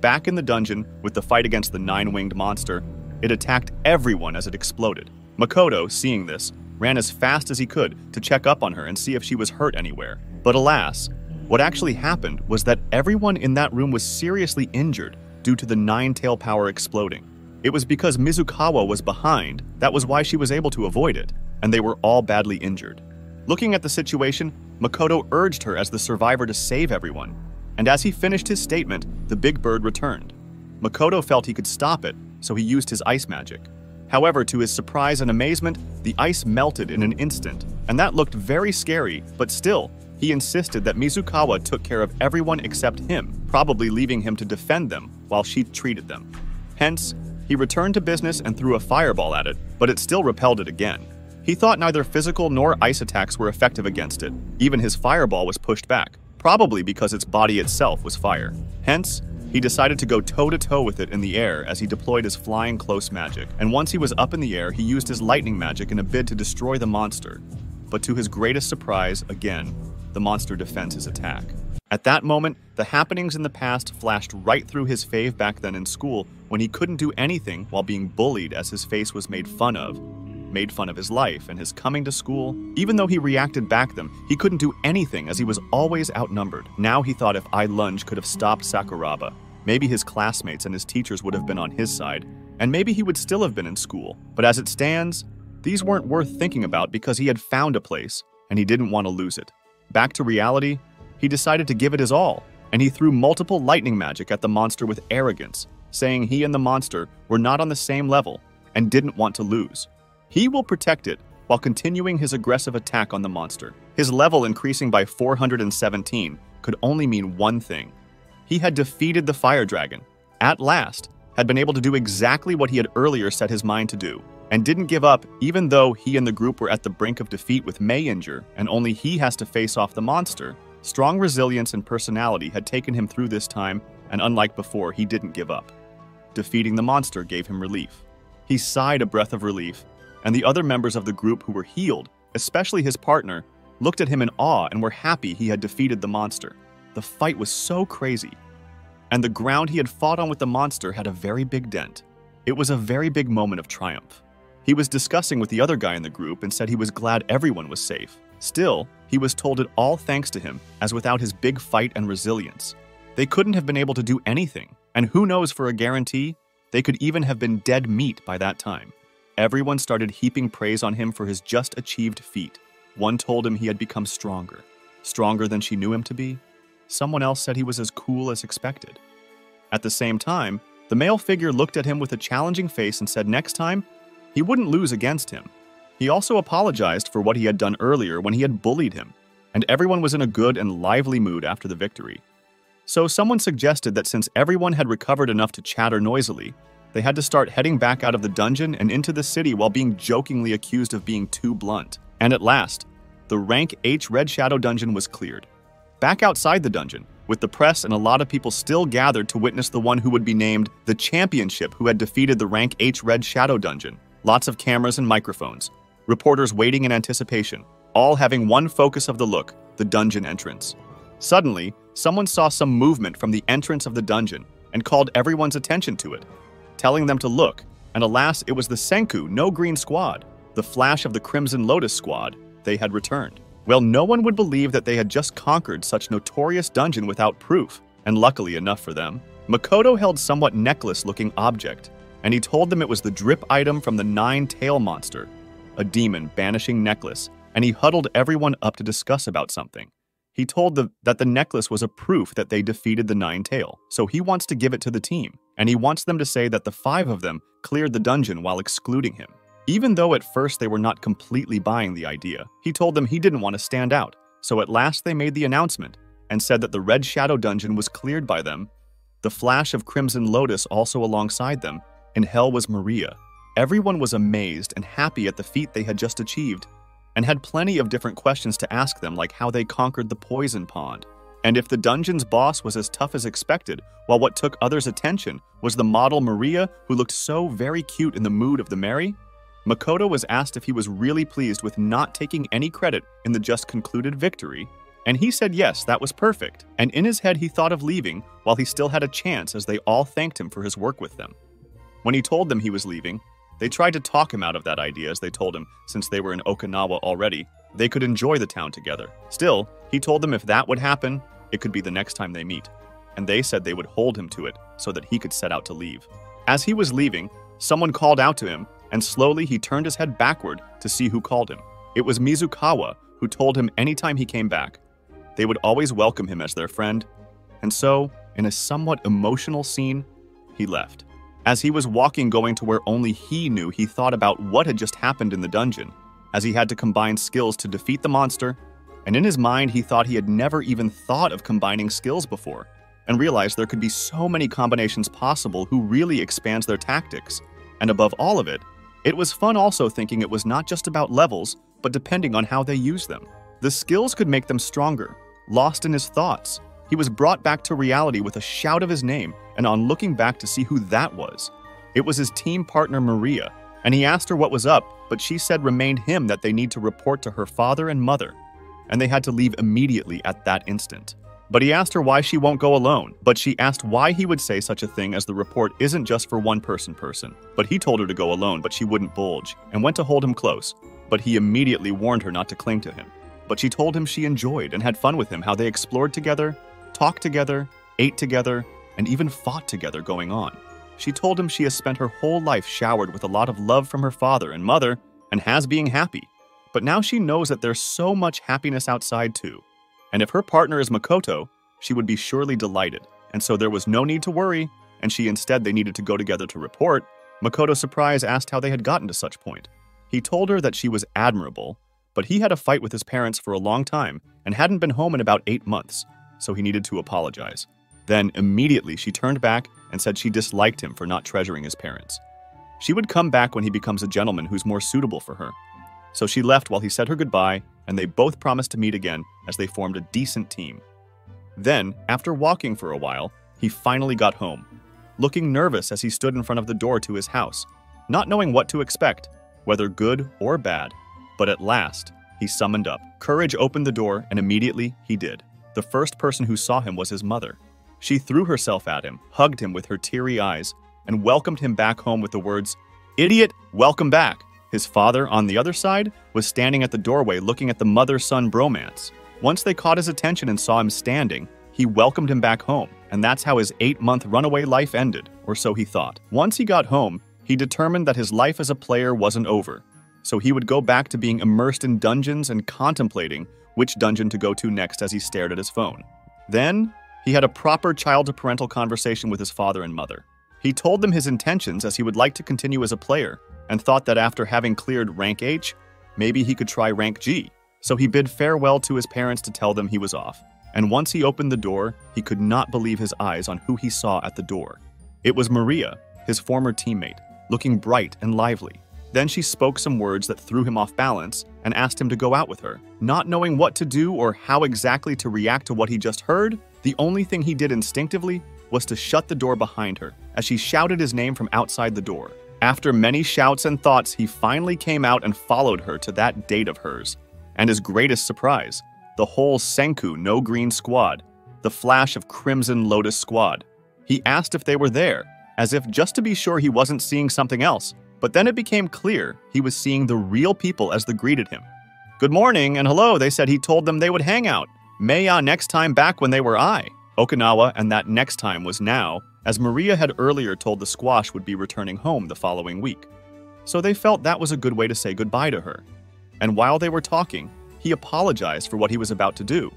Back in the dungeon, with the fight against the nine winged monster, it attacked everyone as it exploded. Makoto, seeing this, ran as fast as he could to check up on her and see if she was hurt anywhere. But alas, what actually happened was that everyone in that room was seriously injured due to the nine tail power exploding. It was because Mizukawa was behind, that was why she was able to avoid it, and they were all badly injured. Looking at the situation, Makoto urged her as the survivor to save everyone, and as he finished his statement, the big bird returned. Makoto felt he could stop it, so he used his ice magic. However, to his surprise and amazement, the ice melted in an instant, and that looked very scary, but still, he insisted that Mizukawa took care of everyone except him, probably leaving him to defend them while she treated them. Hence, he returned to business and threw a fireball at it, but it still repelled it again. He thought neither physical nor ice attacks were effective against it. Even his fireball was pushed back, probably because its body itself was fire. Hence, he decided to go toe to toe with it in the air as he deployed his flying close magic, and once he was up in the air, he used his lightning magic in a bid to destroy the monster. But to his greatest surprise, again, the monster defends his attack. At that moment, the happenings in the past flashed right through his fave back then in school when he couldn't do anything while being bullied as his face was made fun of. Made fun of his life and his coming to school. Even though he reacted back them, he couldn't do anything as he was always outnumbered. Now he thought if I Lunge could have stopped Sakuraba, maybe his classmates and his teachers would have been on his side, and maybe he would still have been in school. But as it stands, these weren't worth thinking about because he had found a place, and he didn't want to lose it. Back to reality, he decided to give it his all, and he threw multiple lightning magic at the monster with arrogance, saying he and the monster were not on the same level and didn't want to lose. He will protect it while continuing his aggressive attack on the monster. His level increasing by 417 could only mean one thing. He had defeated the fire dragon, at last, had been able to do exactly what he had earlier set his mind to do, and didn't give up even though he and the group were at the brink of defeat with Mayinger, and only he has to face off the monster. Strong resilience and personality had taken him through this time, and unlike before, he didn't give up. Defeating the monster gave him relief. He sighed a breath of relief, and the other members of the group who were healed, especially his partner, looked at him in awe and were happy he had defeated the monster. The fight was so crazy. And the ground he had fought on with the monster had a very big dent. It was a very big moment of triumph. He was discussing with the other guy in the group and said he was glad everyone was safe. Still, he was told it all thanks to him, as without his big fight and resilience, they couldn't have been able to do anything, and who knows for a guarantee, they could even have been dead meat by that time. Everyone started heaping praise on him for his just achieved feat. One told him he had become stronger, stronger than she knew him to be. Someone else said he was as cool as expected. At the same time, the male figure looked at him with a challenging face and said next time, he wouldn't lose against him. He also apologized for what he had done earlier when he had bullied him, and everyone was in a good and lively mood after the victory. So someone suggested that since everyone had recovered enough to chatter noisily, they had to start heading back out of the dungeon and into the city while being jokingly accused of being too blunt. And at last, the rank H Red Shadow dungeon was cleared. Back outside the dungeon, with the press and a lot of people still gathered to witness the one who would be named the championship who had defeated the rank H Red Shadow dungeon. Lots of cameras and microphones, reporters waiting in anticipation, all having one focus of the look the dungeon entrance. Suddenly, someone saw some movement from the entrance of the dungeon and called everyone's attention to it, telling them to look, and alas, it was the Senku No Guren Squad, the flash of the Crimson Lotus Squad. They had returned. Well, no one would believe that they had just conquered such notorious dungeon without proof, and luckily enough for them, Makoto held somewhat necklace-looking object, and he told them it was the drip item from the Nine-Tail Monster, a demon banishing necklace, and he huddled everyone up to discuss about something. He told them that the necklace was a proof that they defeated the Nine Tail, so he wants to give it to the team, and he wants them to say that the five of them cleared the dungeon while excluding him. Even though at first they were not completely buying the idea, he told them he didn't want to stand out, so at last they made the announcement and said that the Red Shadow dungeon was cleared by them, the flash of Crimson Lotus also alongside them, and hell was Maria, Everyone was amazed and happy at the feat they had just achieved, and had plenty of different questions to ask them, like how they conquered the poison pond, and if the dungeon's boss was as tough as expected, while what took others' attention was the model Maria who looked so very cute in the mood of the Mary. Makoto was asked if he was really pleased with not taking any credit in the just concluded victory, and he said yes, that was perfect. And in his head, he thought of leaving while he still had a chance as they all thanked him for his work with them. When he told them he was leaving, they tried to talk him out of that idea as they told him, since they were in Okinawa already, they could enjoy the town together. Still, he told them if that would happen, it could be the next time they meet. And they said they would hold him to it so that he could set out to leave. As he was leaving, someone called out to him, and slowly he turned his head backward to see who called him. It was Mizukawa, who told him anytime he came back, they would always welcome him as their friend. And so, in a somewhat emotional scene, he left. As he was walking going to where only he knew, he thought about what had just happened in the dungeon, as he had to combine skills to defeat the monster, and in his mind he thought he had never even thought of combining skills before and realized there could be so many combinations possible who really expands their tactics. And above all of it, it was fun also thinking it was not just about levels, but depending on how they use them. The skills could make them stronger. Lost in his thoughts, he was brought back to reality with a shout of his name, and on looking back to see who that was, it was his team partner Maria, and he asked her what was up, but she said remained him that they need to report to her father and mother, and they had to leave immediately at that instant. But he asked her why she won't go alone. But she asked why he would say such a thing as the report isn't just for one person person. But he told her to go alone, but she wouldn't bulge, and went to hold him close. But he immediately warned her not to cling to him. But she told him she enjoyed and had fun with him, how they explored together, talked together, ate together, and even fought together going on. She told him she has spent her whole life showered with a lot of love from her father and mother, and has being happy. But now she knows that there's so much happiness outside too and if her partner is Makoto, she would be surely delighted. And so there was no need to worry, and she instead they needed to go together to report. Makoto surprise asked how they had gotten to such point. He told her that she was admirable, but he had a fight with his parents for a long time and hadn't been home in about eight months, so he needed to apologize. Then, immediately, she turned back and said she disliked him for not treasuring his parents. She would come back when he becomes a gentleman who's more suitable for her, so she left while he said her goodbye, and they both promised to meet again as they formed a decent team. Then, after walking for a while, he finally got home, looking nervous as he stood in front of the door to his house, not knowing what to expect, whether good or bad. But at last, he summoned up. Courage opened the door, and immediately he did. The first person who saw him was his mother. She threw herself at him, hugged him with her teary eyes, and welcomed him back home with the words, Idiot, welcome back. His father, on the other side, was standing at the doorway looking at the mother son bromance. Once they caught his attention and saw him standing, he welcomed him back home, and that's how his eight month runaway life ended, or so he thought. Once he got home, he determined that his life as a player wasn't over, so he would go back to being immersed in dungeons and contemplating which dungeon to go to next as he stared at his phone. Then, he had a proper child to parental conversation with his father and mother. He told them his intentions as he would like to continue as a player, and thought that after having cleared rank H, maybe he could try rank G. So he bid farewell to his parents to tell them he was off. And once he opened the door, he could not believe his eyes on who he saw at the door. It was Maria, his former teammate, looking bright and lively. Then she spoke some words that threw him off balance and asked him to go out with her. Not knowing what to do or how exactly to react to what he just heard, the only thing he did instinctively was to shut the door behind her as she shouted his name from outside the door. After many shouts and thoughts, he finally came out and followed her to that date of hers. And his greatest surprise, the whole Senku No Guren squad, the flash of Crimson Lotus squad. He asked if they were there, as if just to be sure he wasn't seeing something else. But then it became clear he was seeing the real people as they greeted him. Good morning and hello, they said he told them they would hang out. Maya next time back when they were I. Okinawa, and that next time was now, as Maria had earlier told the squash would be returning home the following week. So they felt that was a good way to say goodbye to her. And while they were talking, he apologized for what he was about to do,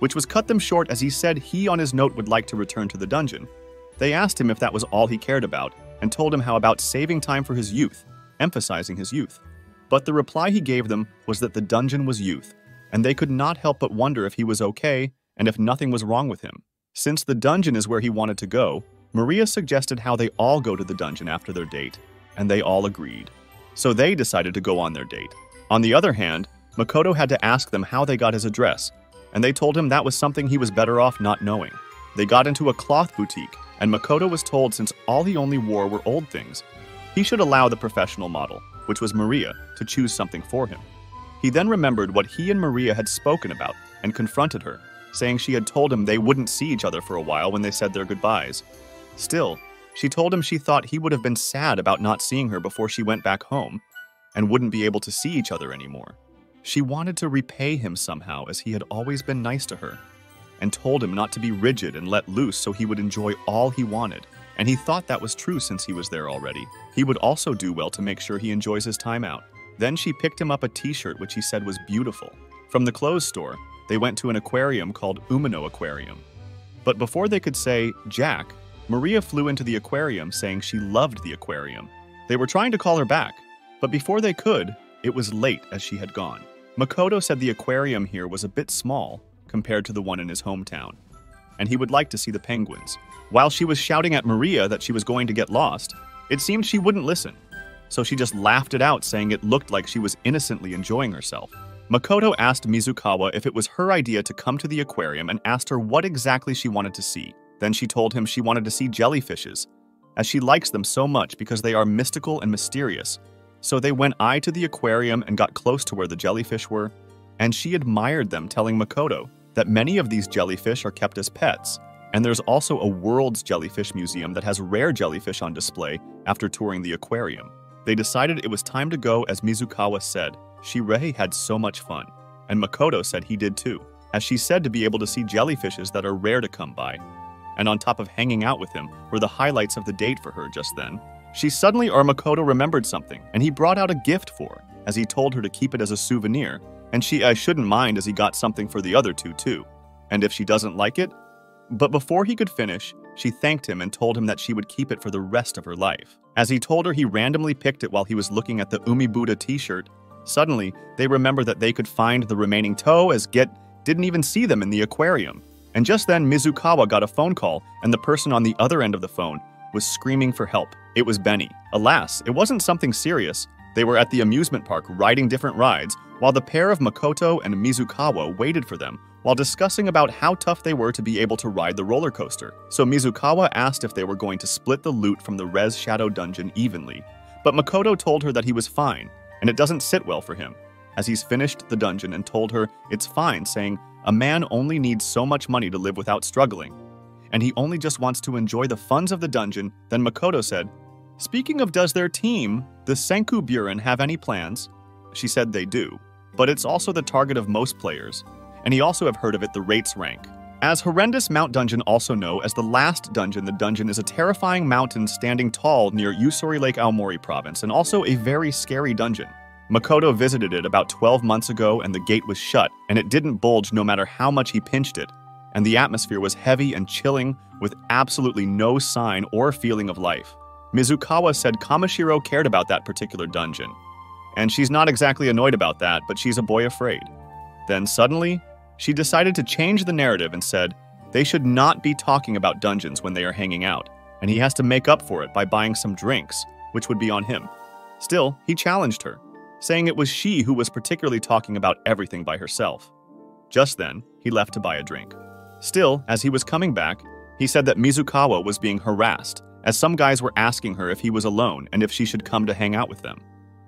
which was cut them short as he said he on his note would like to return to the dungeon. They asked him if that was all he cared about, and told him how about saving time for his youth, emphasizing his youth. But the reply he gave them was that the dungeon was youth, and they could not help but wonder if he was okay and if nothing was wrong with him. Since the dungeon is where he wanted to go, Maria suggested how they all go to the dungeon after their date, and they all agreed. So they decided to go on their date. On the other hand, Makoto had to ask them how they got his address, and they told him that was something he was better off not knowing. They got into a cloth boutique, and Makoto was told since all he only wore were old things, he should allow the professional model. which was Maria, to choose something for him. He then remembered what he and Maria had spoken about and confronted her, saying she had told him they wouldn't see each other for a while when they said their goodbyes. Still, she told him she thought he would have been sad about not seeing her before she went back home and wouldn't be able to see each other anymore. She wanted to repay him somehow as he had always been nice to her, and told him not to be rigid and let loose so he would enjoy all he wanted. And he thought that was true since he was there already. He would also do well to make sure he enjoys his time out. Then she picked him up a t shirt which he said was beautiful. From the clothes store, they went to an aquarium called Umino Aquarium. But before they could say, Jack, Maria flew into the aquarium saying she loved the aquarium. They were trying to call her back, but before they could, it was late as she had gone. Makoto said the aquarium here was a bit small compared to the one in his hometown, and he would like to see the penguins. While she was shouting at Maria that she was going to get lost, it seemed she wouldn't listen so she just laughed it out, saying it looked like she was innocently enjoying herself. Makoto asked Mizukawa if it was her idea to come to the aquarium and asked her what exactly she wanted to see. Then she told him she wanted to see jellyfishes, as she likes them so much because they are mystical and mysterious. So they went eye to the aquarium and got close to where the jellyfish were, and she admired them, telling Makoto that many of these jellyfish are kept as pets, and there's also a World's Jellyfish Museum that has rare jellyfish on display after touring the aquarium. They decided it was time to go as Mizukawa said. Shirei had so much fun, and Makoto said he did too, as she said to be able to see jellyfishes that are rare to come by. And on top of hanging out with him were the highlights of the date for her just then. She suddenly or Makoto remembered something, and he brought out a gift for her, as he told her to keep it as a souvenir, and she I shouldn't mind as he got something for the other two too. And if she doesn't like it? But before he could finish, she thanked him and told him that she would keep it for the rest of her life. As he told her he randomly picked it while he was looking at the Umibuda t-shirt, suddenly they remembered that they could find the remaining toe as Get didn't even see them in the aquarium. And just then Mizukawa got a phone call and the person on the other end of the phone was screaming for help. It was Benny. Alas, it wasn't something serious. They were at the amusement park riding different rides while the pair of Makoto and Mizukawa waited for them while discussing about how tough they were to be able to ride the roller coaster. So Mizukawa asked if they were going to split the loot from the Red Shadow dungeon evenly. But Makoto told her that he was fine, and it doesn't sit well for him, as he's finished the dungeon and told her it's fine, saying, A man only needs so much money to live without struggling, and he only just wants to enjoy the funds of the dungeon. Then Makoto said, Speaking of does their team, the Senku Guren, have any plans? She said they do, but it's also the target of most players, and he also have heard of it the rates rank. As Horrendous Mount Dungeon also know as the last dungeon, the dungeon is a terrifying mountain standing tall near Usori Lake Aomori province and also a very scary dungeon. Makoto visited it about 12 months ago and the gate was shut, and it didn't bulge no matter how much he pinched it, and the atmosphere was heavy and chilling with absolutely no sign or feeling of life. Mizukawa said Kamishiro cared about that particular dungeon. And she's not exactly annoyed about that, but she's a boy afraid. Then suddenly, she decided to change the narrative and said, they should not be talking about dungeons when they are hanging out, and he has to make up for it by buying some drinks, which would be on him. Still, he challenged her, saying it was she who was particularly talking about everything by herself. Just then, he left to buy a drink. Still, as he was coming back, he said that Mizukawa was being harassed, as some guys were asking her if he was alone and if she should come to hang out with them.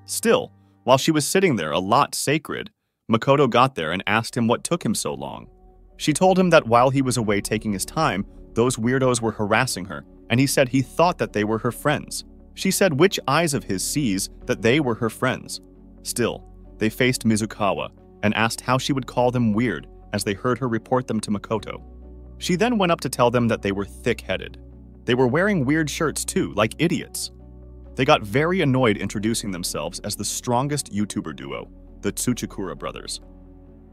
Still, while she was sitting there a lot sacred, Makoto got there and asked him what took him so long. She told him that while he was away taking his time, those weirdos were harassing her, and he said he thought that they were her friends. She said which eyes of his sees that they were her friends. Still, they faced Mizukawa and asked how she would call them weird as they heard her report them to Makoto. She then went up to tell them that they were thick-headed. They were wearing weird shirts too, like idiots. They got very annoyed introducing themselves as the strongest YouTuber duo, the Tsuchikura brothers.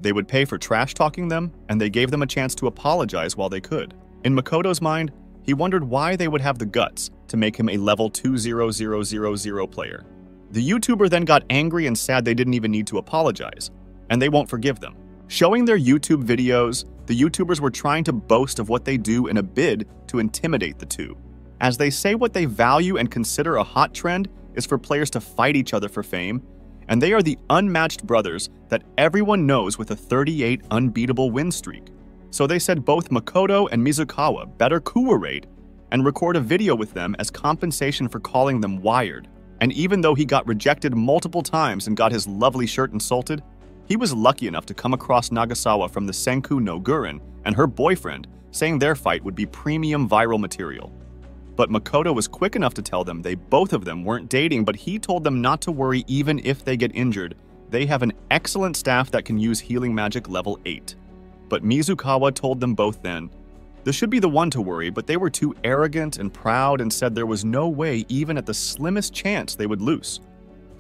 They would pay for trash talking them, and they gave them a chance to apologize while they could. In Makoto's mind, he wondered why they would have the guts to make him a level 20000 player. The YouTuber then got angry and sad they didn't even need to apologize, and they won't forgive them. Showing their YouTube videos, the YouTubers were trying to boast of what they do in a bid to intimidate the two. As they say what they value and consider a hot trend is for players to fight each other for fame, and they are the unmatched brothers that everyone knows with a 38 unbeatable win streak. So they said both Makoto and Mizukawa better cooperate and record a video with them as compensation for calling them wired. And even though he got rejected multiple times and got his lovely shirt insulted, he was lucky enough to come across Nagasawa from the Senku no Guren and her boyfriend, saying their fight would be premium viral material. But Makoto was quick enough to tell them they both of them weren't dating, but he told them not to worry even if they get injured. They have an excellent staff that can use healing magic level 8. But Mizukawa told them both then, this should be the one to worry, but they were too arrogant and proud and said there was no way even at the slimmest chance they would lose.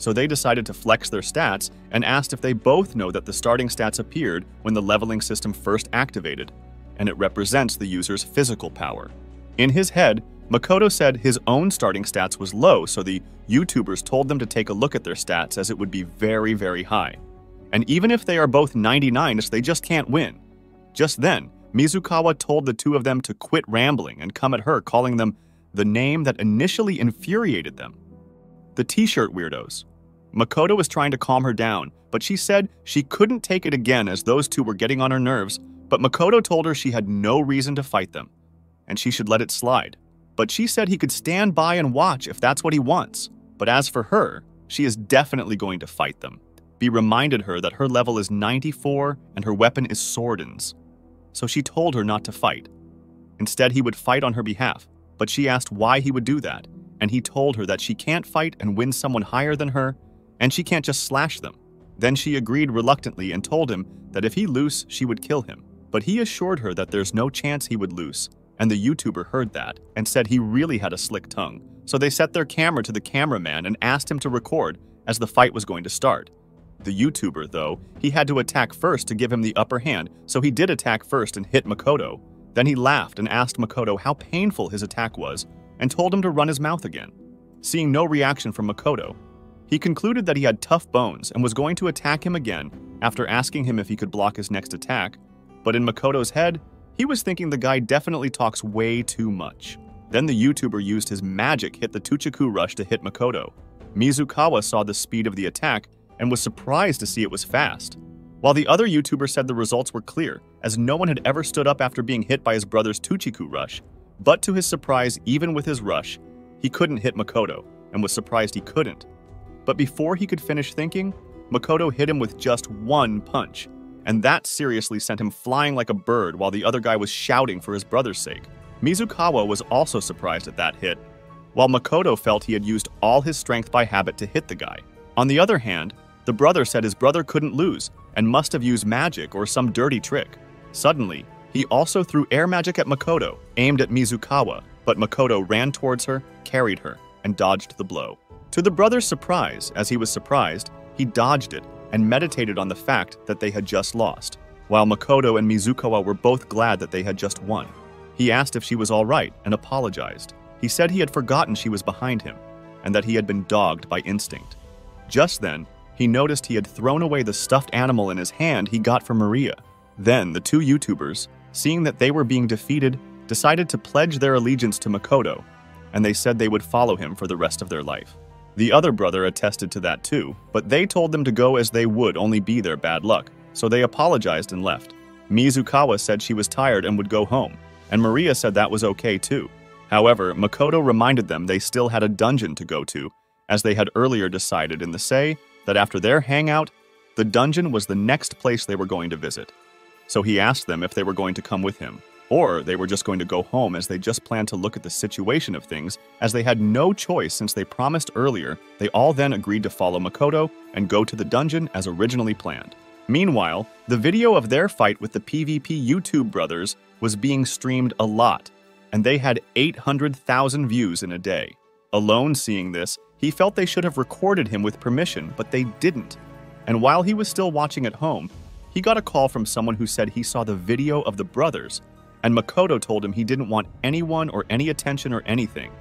So they decided to flex their stats and asked if they both know that the starting stats appeared when the leveling system first activated, and it represents the user's physical power. In his head, Makoto said his own starting stats was low, so the YouTubers told them to take a look at their stats as it would be very, very high. And even if they are both 99s, they just can't win. Just then, Mizukawa told the two of them to quit rambling and come at her, calling them the name that initially infuriated them the t shirt weirdos. Makoto was trying to calm her down, but she said she couldn't take it again as those two were getting on her nerves. But Makoto told her she had no reason to fight them, and she should let it slide. But she said he could stand by and watch if that's what he wants. But as for her, she is definitely going to fight them. Bee reminded her that her level is 94 and her weapon is Swordens. So she told her not to fight. Instead, he would fight on her behalf, but she asked why he would do that, and he told her that she can't fight and win someone higher than her, and she can't just slash them. Then she agreed reluctantly and told him that if he loose, she would kill him. But he assured her that there's no chance he would loose, and the YouTuber heard that and said he really had a slick tongue. So they set their camera to the cameraman and asked him to record as the fight was going to start. The YouTuber, though, he had to attack first to give him the upper hand, so he did attack first and hit Makoto. Then he laughed and asked Makoto how painful his attack was and told him to run his mouth again. Seeing no reaction from Makoto, he concluded that he had tough bones and was going to attack him again after asking him if he could block his next attack, but in Makoto's head, he was thinking the guy definitely talks way too much. Then the YouTuber used his magic hit the Tsuchikura rush to hit Makoto. Mizukawa saw the speed of the attack and was surprised to see it was fast. While the other YouTuber said the results were clear, as no one had ever stood up after being hit by his brother's Tsuchikura rush. But to his surprise, even with his rush, he couldn't hit Makoto, and was surprised he couldn't. But before he could finish thinking, Makoto hit him with just one punch, and that seriously sent him flying like a bird while the other guy was shouting for his brother's sake. Mizukawa was also surprised at that hit, while Makoto felt he had used all his strength by habit to hit the guy. On the other hand, the brother said his brother couldn't lose and must have used magic or some dirty trick. Suddenly, he also threw air magic at Makoto, aimed at Mizukawa, but Makoto ran towards her, carried her, and dodged the blow. To the brother's surprise, as he was surprised, he dodged it and meditated on the fact that they had just lost, while Makoto and Mizukawa were both glad that they had just won. He asked if she was all right and apologized. He said he had forgotten she was behind him and that he had been dogged by instinct. Just then, he noticed he had thrown away the stuffed animal in his hand he got from Maria. Then, the two YouTubers, seeing that they were being defeated, decided to pledge their allegiance to Makoto, and they said they would follow him for the rest of their life. The other brother attested to that too, but they told them to go as they would only be their bad luck, so they apologized and left. Mizukawa said she was tired and would go home, and Maria said that was okay too. However, Makoto reminded them they still had a dungeon to go to, as they had earlier decided in the say that after their hangout, the dungeon was the next place they were going to visit. So he asked them if they were going to come with him, or they were just going to go home as they just planned to look at the situation of things, as they had no choice since they promised earlier. They all then agreed to follow Makoto and go to the dungeon as originally planned. Meanwhile, the video of their fight with the PvP YouTube brothers was being streamed a lot, and they had 800,000 views in a day. Alone seeing this, he felt they should have recorded him with permission, but they didn't. And while he was still watching at home, he got a call from someone who said he saw the video of the brothers, and Makoto told him he didn't want anyone or any attention or anything.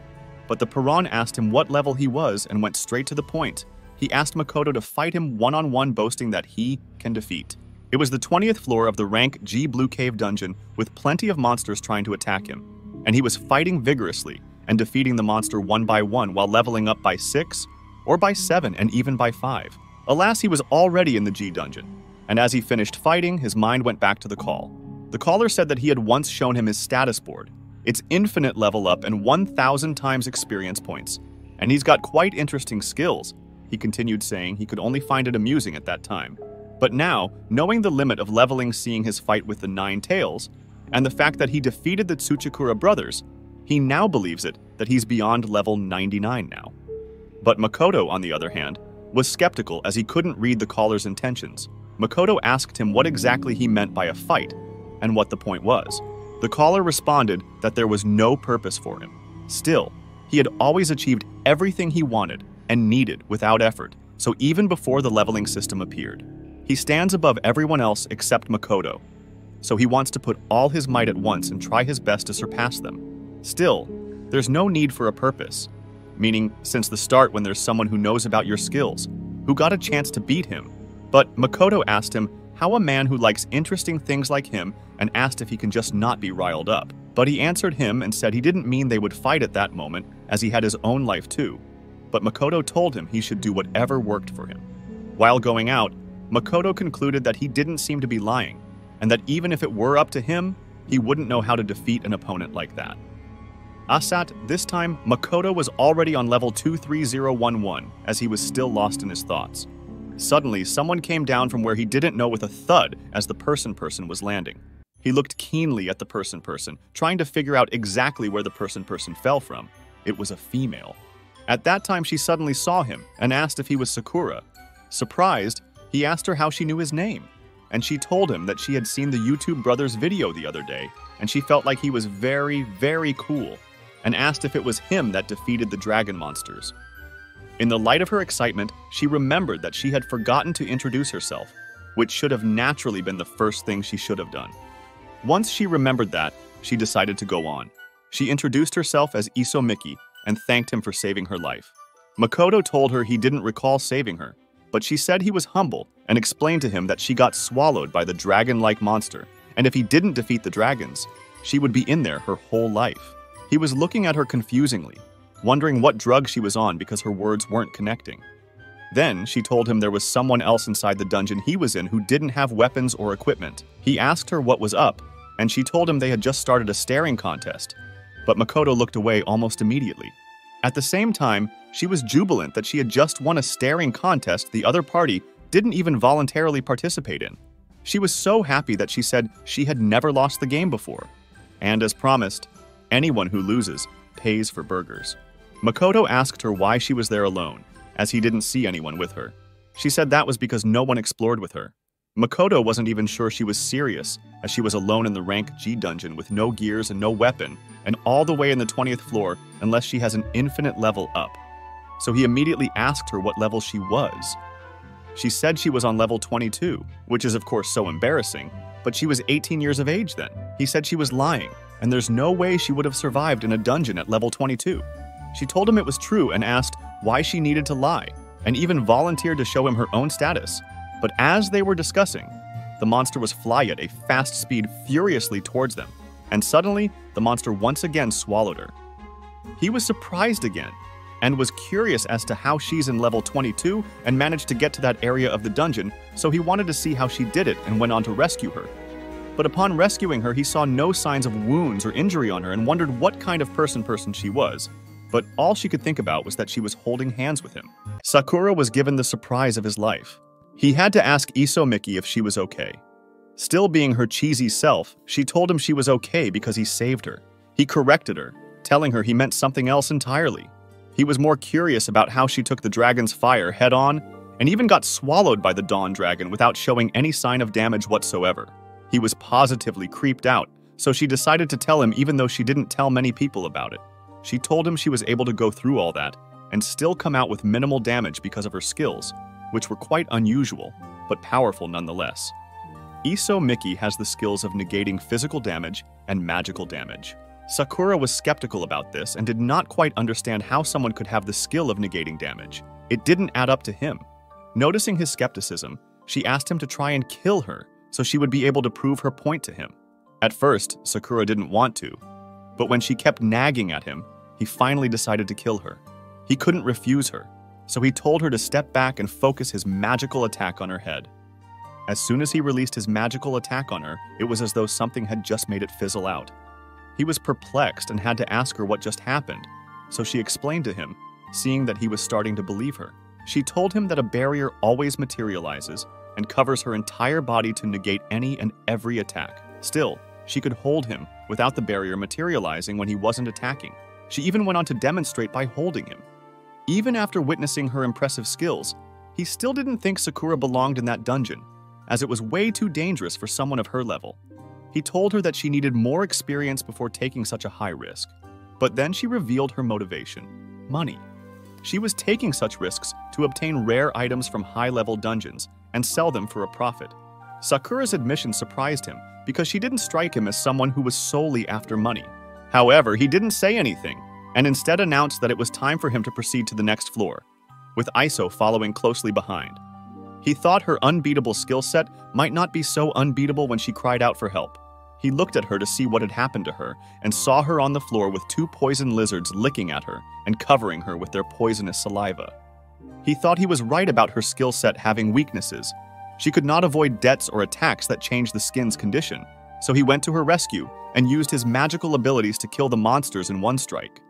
But the Piran asked him what level he was and went straight to the point. He asked Makoto to fight him one on one, boasting that he can defeat. It was the 20th floor of the rank G Blue Cave dungeon with plenty of monsters trying to attack him, and he was fighting vigorously and defeating the monster one by one while leveling up by 6, or by 7, and even by 5. Alas, he was already in the G dungeon, and as he finished fighting, his mind went back to the call. The caller said that he had once shown him his status board, its infinite level up and 1,000 times experience points, And he's got quite interesting skills, he continued saying he could only find it amusing at that time. But now, knowing the limit of leveling seeing his fight with the Nine Tails, and the fact that he defeated the Tsuchikura brothers, he now believes it that he's beyond level 99 now. But Makoto, on the other hand, was skeptical as he couldn't read the caller's intentions. Makoto asked him what exactly he meant by a fight, and what the point was. The caller responded that there was no purpose for him. Still, he had always achieved everything he wanted and needed without effort, so even before the leveling system appeared. He stands above everyone else except Makoto, so he wants to put all his might at once and try his best to surpass them. Still, there's no need for a purpose, meaning since the start when there's someone who knows about your skills, who got a chance to beat him. But Makoto asked him how a man who likes interesting things like him and asked if he can just not be riled up. But he answered him and said he didn't mean they would fight at that moment, as he had his own life too. But Makoto told him he should do whatever worked for him. While going out, Makoto concluded that he didn't seem to be lying, and that even if it were up to him, he wouldn't know how to defeat an opponent like that. Asat, this time, Makoto was already on level 23011, as he was still lost in his thoughts. Suddenly, someone came down from where he didn't know with a thud as the person person was landing. He looked keenly at the person person, trying to figure out exactly where the person person fell from. It was a female. At that time, she suddenly saw him and asked if he was Sakura. Surprised, he asked her how she knew his name, and she told him that she had seen the YouTube Brothers video the other day, and she felt like he was very, very cool, and asked if it was him that defeated the dragon monsters. In the light of her excitement, she remembered that she had forgotten to introduce herself, which should have naturally been the first thing she should have done. Once she remembered that, she decided to go on. She introduced herself as Iso Miki and thanked him for saving her life. Makoto told her he didn't recall saving her, but she said he was humble and explained to him that she got swallowed by the dragon like monster, and if he didn't defeat the dragons, she would be in there her whole life. He was looking at her confusingly, wondering what drug she was on because her words weren't connecting. Then she told him there was someone else inside the dungeon he was in who didn't have weapons or equipment. He asked her what was up, and she told him they had just started a staring contest. But Makoto looked away almost immediately. At the same time, she was jubilant that she had just won a staring contest the other party didn't even voluntarily participate in. She was so happy that she said she had never lost the game before. And as promised, anyone who loses pays for burgers. Makoto asked her why she was there alone, as he didn't see anyone with her. She said that was because no one explored with her. Makoto wasn't even sure she was serious, as she was alone in the rank G dungeon with no gears and no weapon, and all the way in the 20th floor unless she has an infinite level up. So he immediately asked her what level she was. She said she was on level 22, which is of course so embarrassing, but she was 18 years of age then. He said she was lying, and there's no way she would have survived in a dungeon at level 22. She told him it was true and asked why she needed to lie, and even volunteered to show him her own status. But as they were discussing, the monster was fly at a fast speed furiously towards them, and suddenly the monster once again swallowed her. He was surprised again and was curious as to how she's in level 22 and managed to get to that area of the dungeon, so he wanted to see how she did it and went on to rescue her. But upon rescuing her, he saw no signs of wounds or injury on her and wondered what kind of person person she was. But all she could think about was that she was holding hands with him. Sakura was given the surprise of his life. He had to ask Iso Miki if she was okay. Still being her cheesy self, she told him she was okay because he saved her. He corrected her, telling her he meant something else entirely. He was more curious about how she took the dragon's fire head on and even got swallowed by the Dawn Dragon without showing any sign of damage whatsoever. He was positively creeped out, so she decided to tell him even though she didn't tell many people about it. She told him she was able to go through all that and still come out with minimal damage because of her skills, which were quite unusual, but powerful nonetheless. Iso Miki has the skills of negating physical damage and magical damage. Sakura was skeptical about this and did not quite understand how someone could have the skill of negating damage. It didn't add up to him. Noticing his skepticism, she asked him to try and kill her so she would be able to prove her point to him. At first, Sakura didn't want to, but when she kept nagging at him, he finally decided to kill her. He couldn't refuse her, so he told her to step back and focus his magical attack on her head. As soon as he released his magical attack on her, it was as though something had just made it fizzle out. He was perplexed and had to ask her what just happened, so she explained to him seeing that he was starting to believe her. She told him that a barrier always materializes and covers her entire body to negate any and every attack. Still, she could hold him without the barrier materializing when he wasn't attacking. She even went on to demonstrate by holding him. Even after witnessing her impressive skills, he still didn't think Sakura belonged in that dungeon, as it was way too dangerous for someone of her level. He told her that she needed more experience before taking such a high risk. But then she revealed her motivation money. She was taking such risks to obtain rare items from high level dungeons and sell them for a profit. Sakura's admission surprised him because she didn't strike him as someone who was solely after money. However, he didn't say anything and instead announced that it was time for him to proceed to the next floor, with Iso following closely behind. He thought her unbeatable skill set might not be so unbeatable when she cried out for help. He looked at her to see what had happened to her and saw her on the floor with two poison lizards licking at her and covering her with their poisonous saliva. He thought he was right about her skill set having weaknesses. She could not avoid debts or attacks that changed the skin's condition, so he went to her rescue and used his magical abilities to kill the monsters in one strike.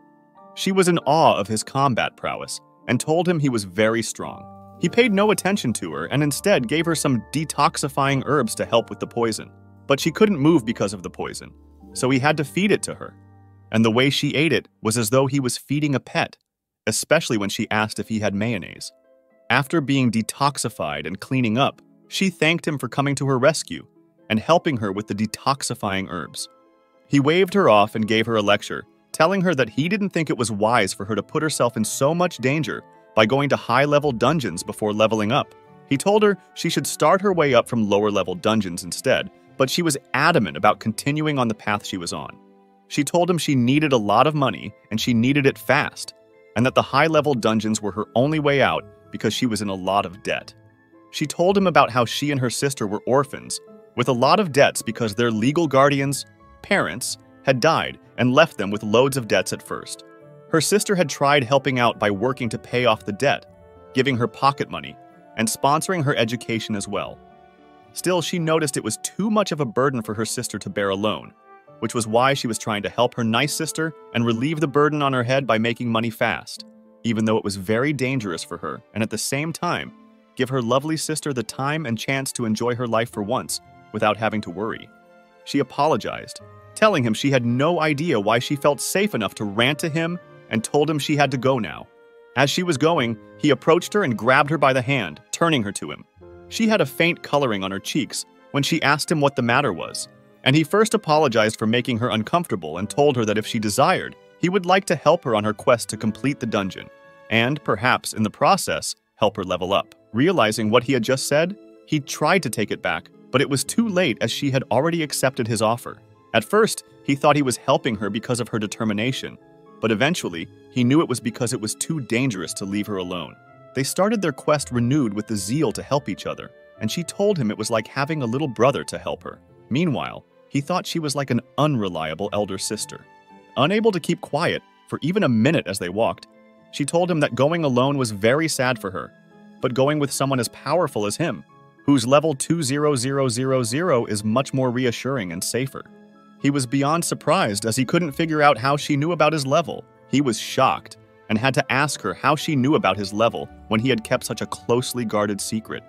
She was in awe of his combat prowess and told him he was very strong. He paid no attention to her and instead gave her some detoxifying herbs to help with the poison. But she couldn't move because of the poison, so he had to feed it to her. And the way she ate it was as though he was feeding a pet, especially when she asked if he had mayonnaise. After being detoxified and cleaning up, she thanked him for coming to her rescue and helping her with the detoxifying herbs. He waved her off and gave her a lecture, telling her that he didn't think it was wise for her to put herself in so much danger by going to high level dungeons before leveling up. He told her she should start her way up from lower level dungeons instead but she was adamant about continuing on the path she was on. She told him she needed a lot of money and she needed it fast, and that the high level dungeons were her only way out because she was in a lot of debt. She told him about how she and her sister were orphans, with a lot of debts because their legal guardians, parents, had died and left them with loads of debts at first. Her sister had tried helping out by working to pay off the debt, giving her pocket money, and sponsoring her education as well. Still, she noticed it was too much of a burden for her sister to bear alone, which was why she was trying to help her nice sister and relieve the burden on her head by making money fast, even though it was very dangerous for her, and at the same time, give her lovely sister the time and chance to enjoy her life for once without having to worry. She apologized, telling him she had no idea why she felt safe enough to rant to him and told him she had to go now. As she was going, he approached her and grabbed her by the hand, turning her to him. She had a faint coloring on her cheeks when she asked him what the matter was, and he first apologized for making her uncomfortable and told her that if she desired, he would like to help her on her quest to complete the dungeon, and perhaps in the process, help her level up. Realizing what he had just said, he tried to take it back, but it was too late as she had already accepted his offer. At first, he thought he was helping her because of her determination, but eventually, he knew it was because it was too dangerous to leave her alone. They started their quest renewed with the zeal to help each other, and she told him it was like having a little brother to help her. Meanwhile, he thought she was like an unreliable elder sister. Unable to keep quiet for even a minute as they walked, she told him that going alone was very sad for her, but going with someone as powerful as him, whose level 20000 is much more reassuring and safer. He was beyond surprised as he couldn't figure out how she knew about his level. He was shocked and had to ask her how she knew about his level when he had kept such a closely guarded secret.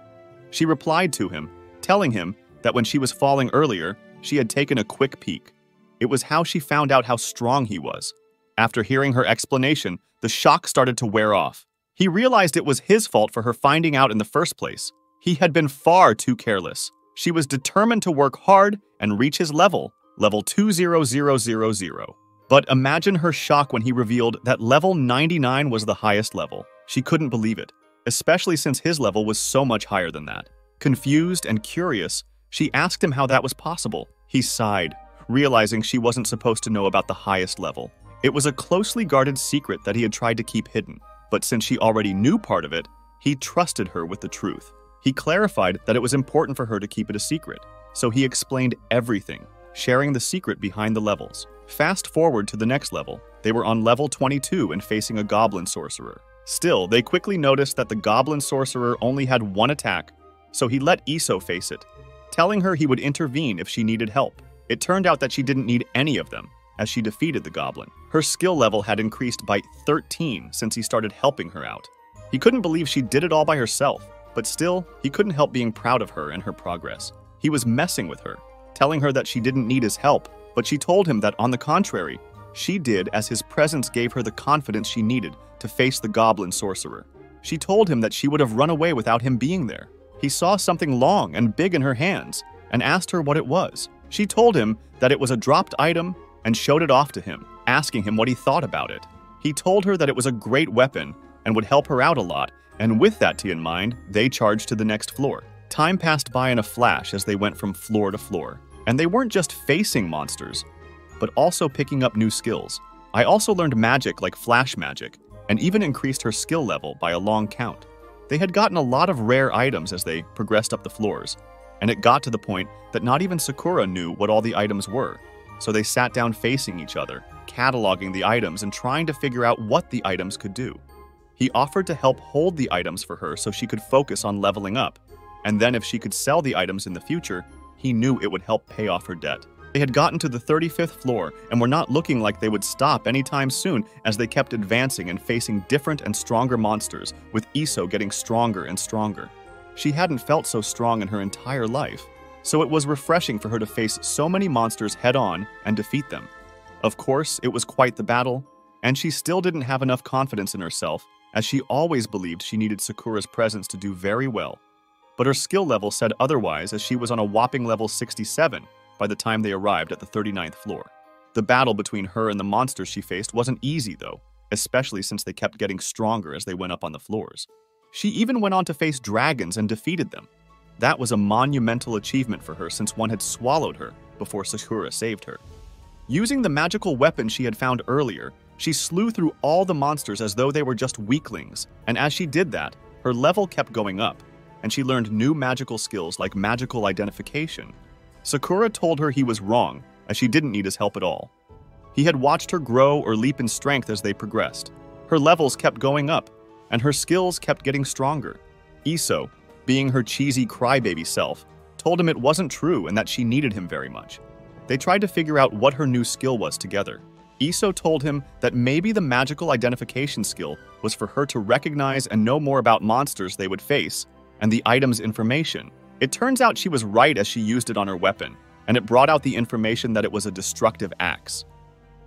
She replied to him, telling him that when she was falling earlier, she had taken a quick peek. It was how she found out how strong he was. After hearing her explanation, the shock started to wear off. He realized it was his fault for her finding out in the first place. He had been far too careless. She was determined to work hard and reach his level, level 20000. But imagine her shock when he revealed that level 99 was the highest level. She couldn't believe it, especially since his level was so much higher than that. Confused and curious, she asked him how that was possible. He sighed, realizing she wasn't supposed to know about the highest level. It was a closely guarded secret that he had tried to keep hidden, but since she already knew part of it, he trusted her with the truth. He clarified that it was important for her to keep it a secret, so he explained everything, sharing the secret behind the levels. Fast forward to the next level. They were on level 22 and facing a goblin sorcerer. Still, they quickly noticed that the goblin sorcerer only had one attack, so he let Iso face it, telling her he would intervene if she needed help. It turned out that she didn't need any of them. as she defeated the goblin. Her skill level had increased by 13 since he started helping her out. He couldn't believe she did it all by herself, but still, he couldn't help being proud of her and her progress. He was messing with her, telling her that she didn't need his help, but she told him that, on the contrary, she did as his presence gave her the confidence she needed to face the goblin sorcerer. She told him that she would have run away without him being there. He saw something long and big in her hands and asked her what it was. She told him that it was a dropped item and showed it off to him, asking him what he thought about it. He told her that it was a great weapon and would help her out a lot, and with that tea in mind, they charged to the next floor. Time passed by in a flash as they went from floor to floor, and they weren't just facing monsters, but also picking up new skills. I also learned magic like flash magic, and even increased her skill level by a long count. They had gotten a lot of rare items as they progressed up the floors, and it got to the point that not even Sakura knew what all the items were. So they sat down facing each other, cataloging the items and trying to figure out what the items could do. He offered to help hold the items for her so she could focus on leveling up, and then if she could sell the items in the future, he knew it would help pay off her debt. They had gotten to the 35th floor and were not looking like they would stop anytime soon as they kept advancing and facing different and stronger monsters, with Iso getting stronger and stronger. She hadn't felt so strong in her entire life, so it was refreshing for her to face so many monsters head on and defeat them. Of course, it was quite the battle, and she still didn't have enough confidence in herself, as she always believed she needed Sakura's presence to do very well. But her skill level said otherwise, as she was on a whopping level 67 by the time they arrived at the 39th floor. The battle between her and the monsters she faced wasn't easy, though, especially since they kept getting stronger as they went up on the floors. She even went on to face dragons and defeated them. That was a monumental achievement for her since one had swallowed her before Sakura saved her. Using the magical weapon she had found earlier, she slew through all the monsters as though they were just weaklings, and as she did that, her level kept going up, and she learned new magical skills like magical identification, Sakura told her he was wrong, as she didn't need his help at all. He had watched her grow or leap in strength as they progressed. Her levels kept going up, and her skills kept getting stronger. Iso, being her cheesy crybaby self, told him it wasn't true and that she needed him very much. They tried to figure out what her new skill was together. Iso told him that maybe the magical identification skill was for her to recognize and know more about monsters they would face and the item's information, it turns out she was right as she used it on her weapon, and it brought out the information that it was a destructive axe.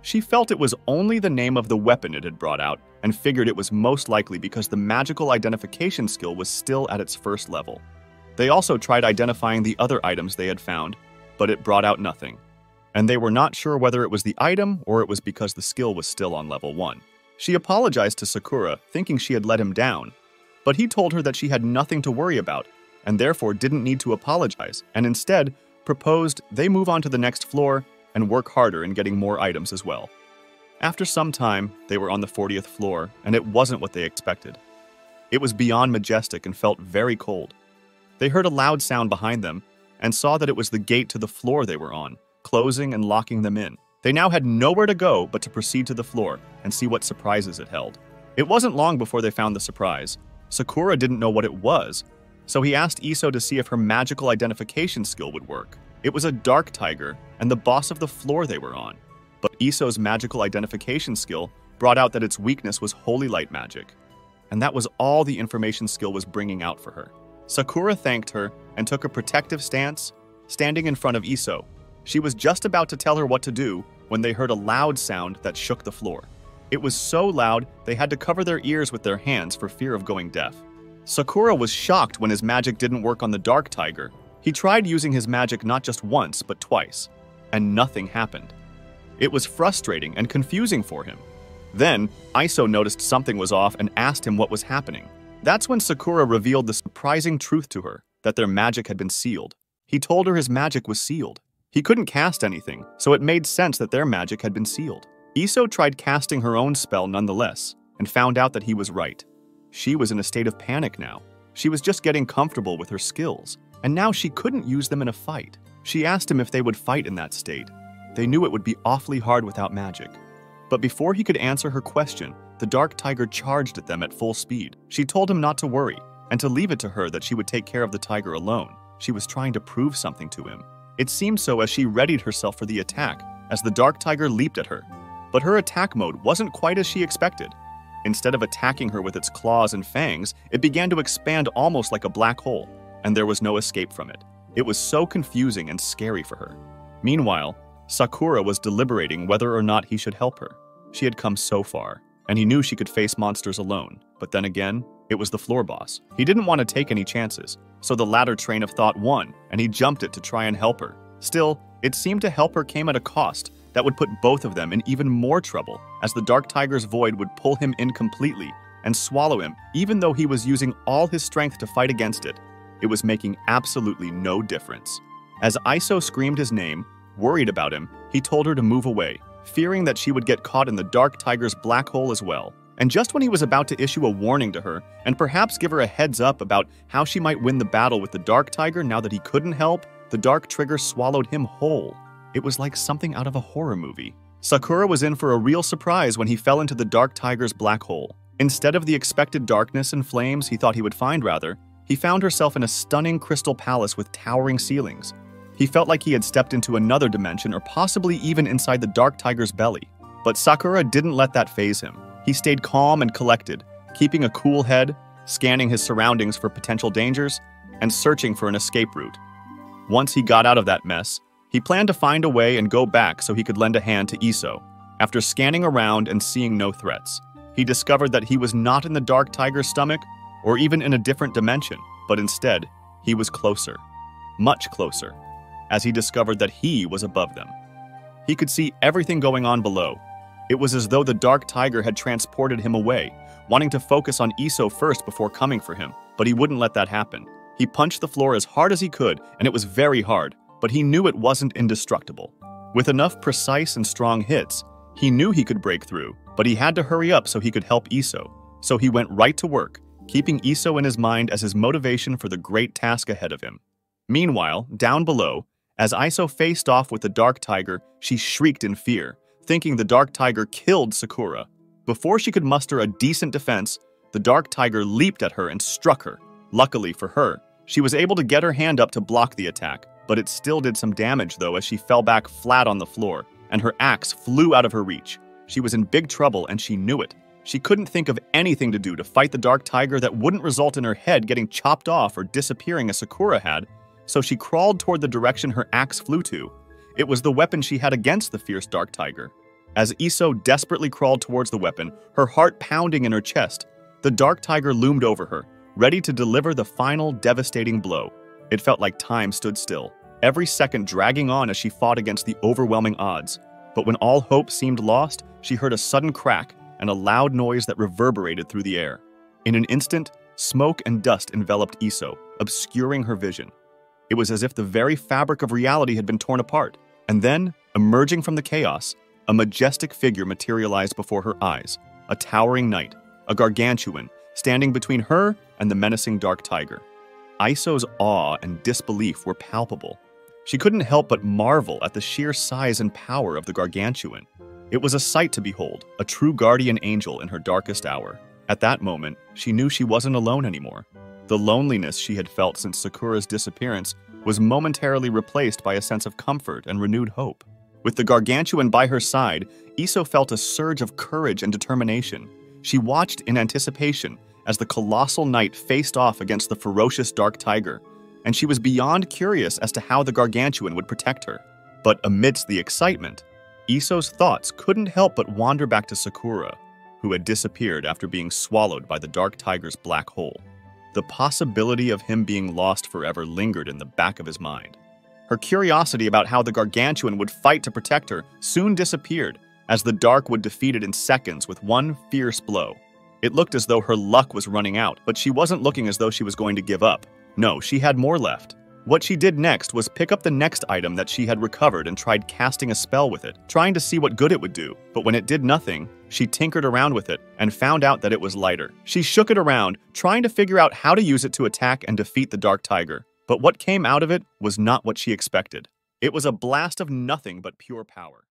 She felt it was only the name of the weapon it had brought out, and figured it was most likely because the magical identification skill was still at its first level. They also tried identifying the other items they had found, but it brought out nothing. And they were not sure whether it was the item or it was because the skill was still on level 1. She apologized to Sakura, thinking she had let him down, but he told her that she had nothing to worry about and therefore didn't need to apologize, and instead proposed they move on to the next floor and work harder in getting more items as well. After some time, they were on the 40th floor, and it wasn't what they expected. It was beyond majestic and felt very cold. They heard a loud sound behind them and saw that it was the gate to the floor they were on, closing and locking them in. They now had nowhere to go but to proceed to the floor and see what surprises it held. It wasn't long before they found the surprise. Sakura didn't know what it was, so he asked Iso to see if her magical identification skill would work. It was a dark tiger and the boss of the floor they were on. But Iso's magical identification skill brought out that its weakness was holy light magic. And that was all the information skill was bringing out for her. Sakura thanked her and took a protective stance, standing in front of Iso. She was just about to tell her what to do when they heard a loud sound that shook the floor. It was so loud they had to cover their ears with their hands for fear of going deaf. Sakura was shocked when his magic didn't work on the Dark Tiger. He tried using his magic not just once, but twice, and nothing happened. It was frustrating and confusing for him. Then, Iso noticed something was off and asked him what was happening. That's when Sakura revealed the surprising truth to her that their magic had been sealed. He told her his magic was sealed. He couldn't cast anything, so it made sense that their magic had been sealed. Iso tried casting her own spell nonetheless, and found out that he was right. She was in a state of panic now. She was just getting comfortable with her skills, and now she couldn't use them in a fight. She asked him if they would fight in that state. They knew it would be awfully hard without magic. But before he could answer her question, the dark tiger charged at them at full speed. She told him not to worry, and to leave it to her that she would take care of the tiger alone. She was trying to prove something to him. It seemed so as she readied herself for the attack, as the Dark Tiger leaped at her. But her attack mode wasn't quite as she expected. Instead of attacking her with its claws and fangs, it began to expand almost like a black hole, and there was no escape from it. It was so confusing and scary for her. Meanwhile, Sakura was deliberating whether or not he should help her. She had come so far, and he knew she could face monsters alone. But then again, it was the floor boss. He didn't want to take any chances, so the latter train of thought won, and he jumped it to try and help her. Still, it seemed to help her came at a cost that would put both of them in even more trouble, as the Dark Tiger's void would pull him in completely and swallow him, even though he was using all his strength to fight against it. It was making absolutely no difference. As Iso screamed his name, worried about him, he told her to move away, fearing that she would get caught in the Dark Tiger's black hole as well. And just when he was about to issue a warning to her, and perhaps give her a heads up about how she might win the battle with the Dark Tiger now that he couldn't help, the Dark Trigger swallowed him whole. It was like something out of a horror movie. Sakura was in for a real surprise when he fell into the Dark Tiger's black hole. Instead of the expected darkness and flames he thought he would find, rather, he found herself in a stunning crystal palace with towering ceilings. He felt like he had stepped into another dimension or possibly even inside the Dark Tiger's belly. But Sakura didn't let that phase him. He stayed calm and collected, keeping a cool head, scanning his surroundings for potential dangers, and searching for an escape route. Once he got out of that mess, he planned to find a way and go back so he could lend a hand to Iso. After scanning around and seeing no threats, he discovered that he was not in the Dark Tiger's stomach or even in a different dimension, but instead, he was closer. Much closer, as he discovered that he was above them. He could see everything going on below, it was as though the Dark Tiger had transported him away, wanting to focus on Iso first before coming for him, but he wouldn't let that happen. He punched the floor as hard as he could, and it was very hard, but he knew it wasn't indestructible. With enough precise and strong hits, he knew he could break through, but he had to hurry up so he could help Iso. So he went right to work, keeping Iso in his mind as his motivation for the great task ahead of him. Meanwhile, down below, as Iso faced off with the Dark Tiger, she shrieked in fear, thinking the Dark Tiger killed Sakura. Before she could muster a decent defense, the Dark Tiger leaped at her and struck her. Luckily for her, she was able to get her hand up to block the attack, but it still did some damage though as she fell back flat on the floor, and her axe flew out of her reach. She was in big trouble and she knew it. She couldn't think of anything to do to fight the Dark Tiger that wouldn't result in her head getting chopped off or disappearing as Sakura had, so she crawled toward the direction her axe flew to. It was the weapon she had against the fierce Dark Tiger. As Iso desperately crawled towards the weapon, her heart pounding in her chest, the dark tiger loomed over her, ready to deliver the final devastating blow. It felt like time stood still, every second dragging on as she fought against the overwhelming odds. But when all hope seemed lost, she heard a sudden crack and a loud noise that reverberated through the air. In an instant, smoke and dust enveloped Iso, obscuring her vision. It was as if the very fabric of reality had been torn apart. And then, emerging from the chaos, a majestic figure materialized before her eyes, a towering knight, a gargantuan, standing between her and the menacing dark tiger. Iso's awe and disbelief were palpable. She couldn't help but marvel at the sheer size and power of the gargantuan. It was a sight to behold, a true guardian angel in her darkest hour. At that moment, she knew she wasn't alone anymore. The loneliness she had felt since Sakura's disappearance was momentarily replaced by a sense of comfort and renewed hope. With the gargantuan by her side, Iso felt a surge of courage and determination. She watched in anticipation as the colossal knight faced off against the ferocious dark tiger, and she was beyond curious as to how the gargantuan would protect her. But amidst the excitement, Iso's thoughts couldn't help but wander back to Sakura, who had disappeared after being swallowed by the dark tiger's black hole. The possibility of him being lost forever lingered in the back of his mind. Her curiosity about how the gargantuan would fight to protect her soon disappeared, as the dark would defeat it in seconds with one fierce blow. It looked as though her luck was running out, but she wasn't looking as though she was going to give up. No, she had more left. What she did next was pick up the next item that she had recovered and tried casting a spell with it, trying to see what good it would do. But when it did nothing, she tinkered around with it and found out that it was lighter. She shook it around, trying to figure out how to use it to attack and defeat the Dark Tiger. But what came out of it was not what she expected. It was a blast of nothing but pure power.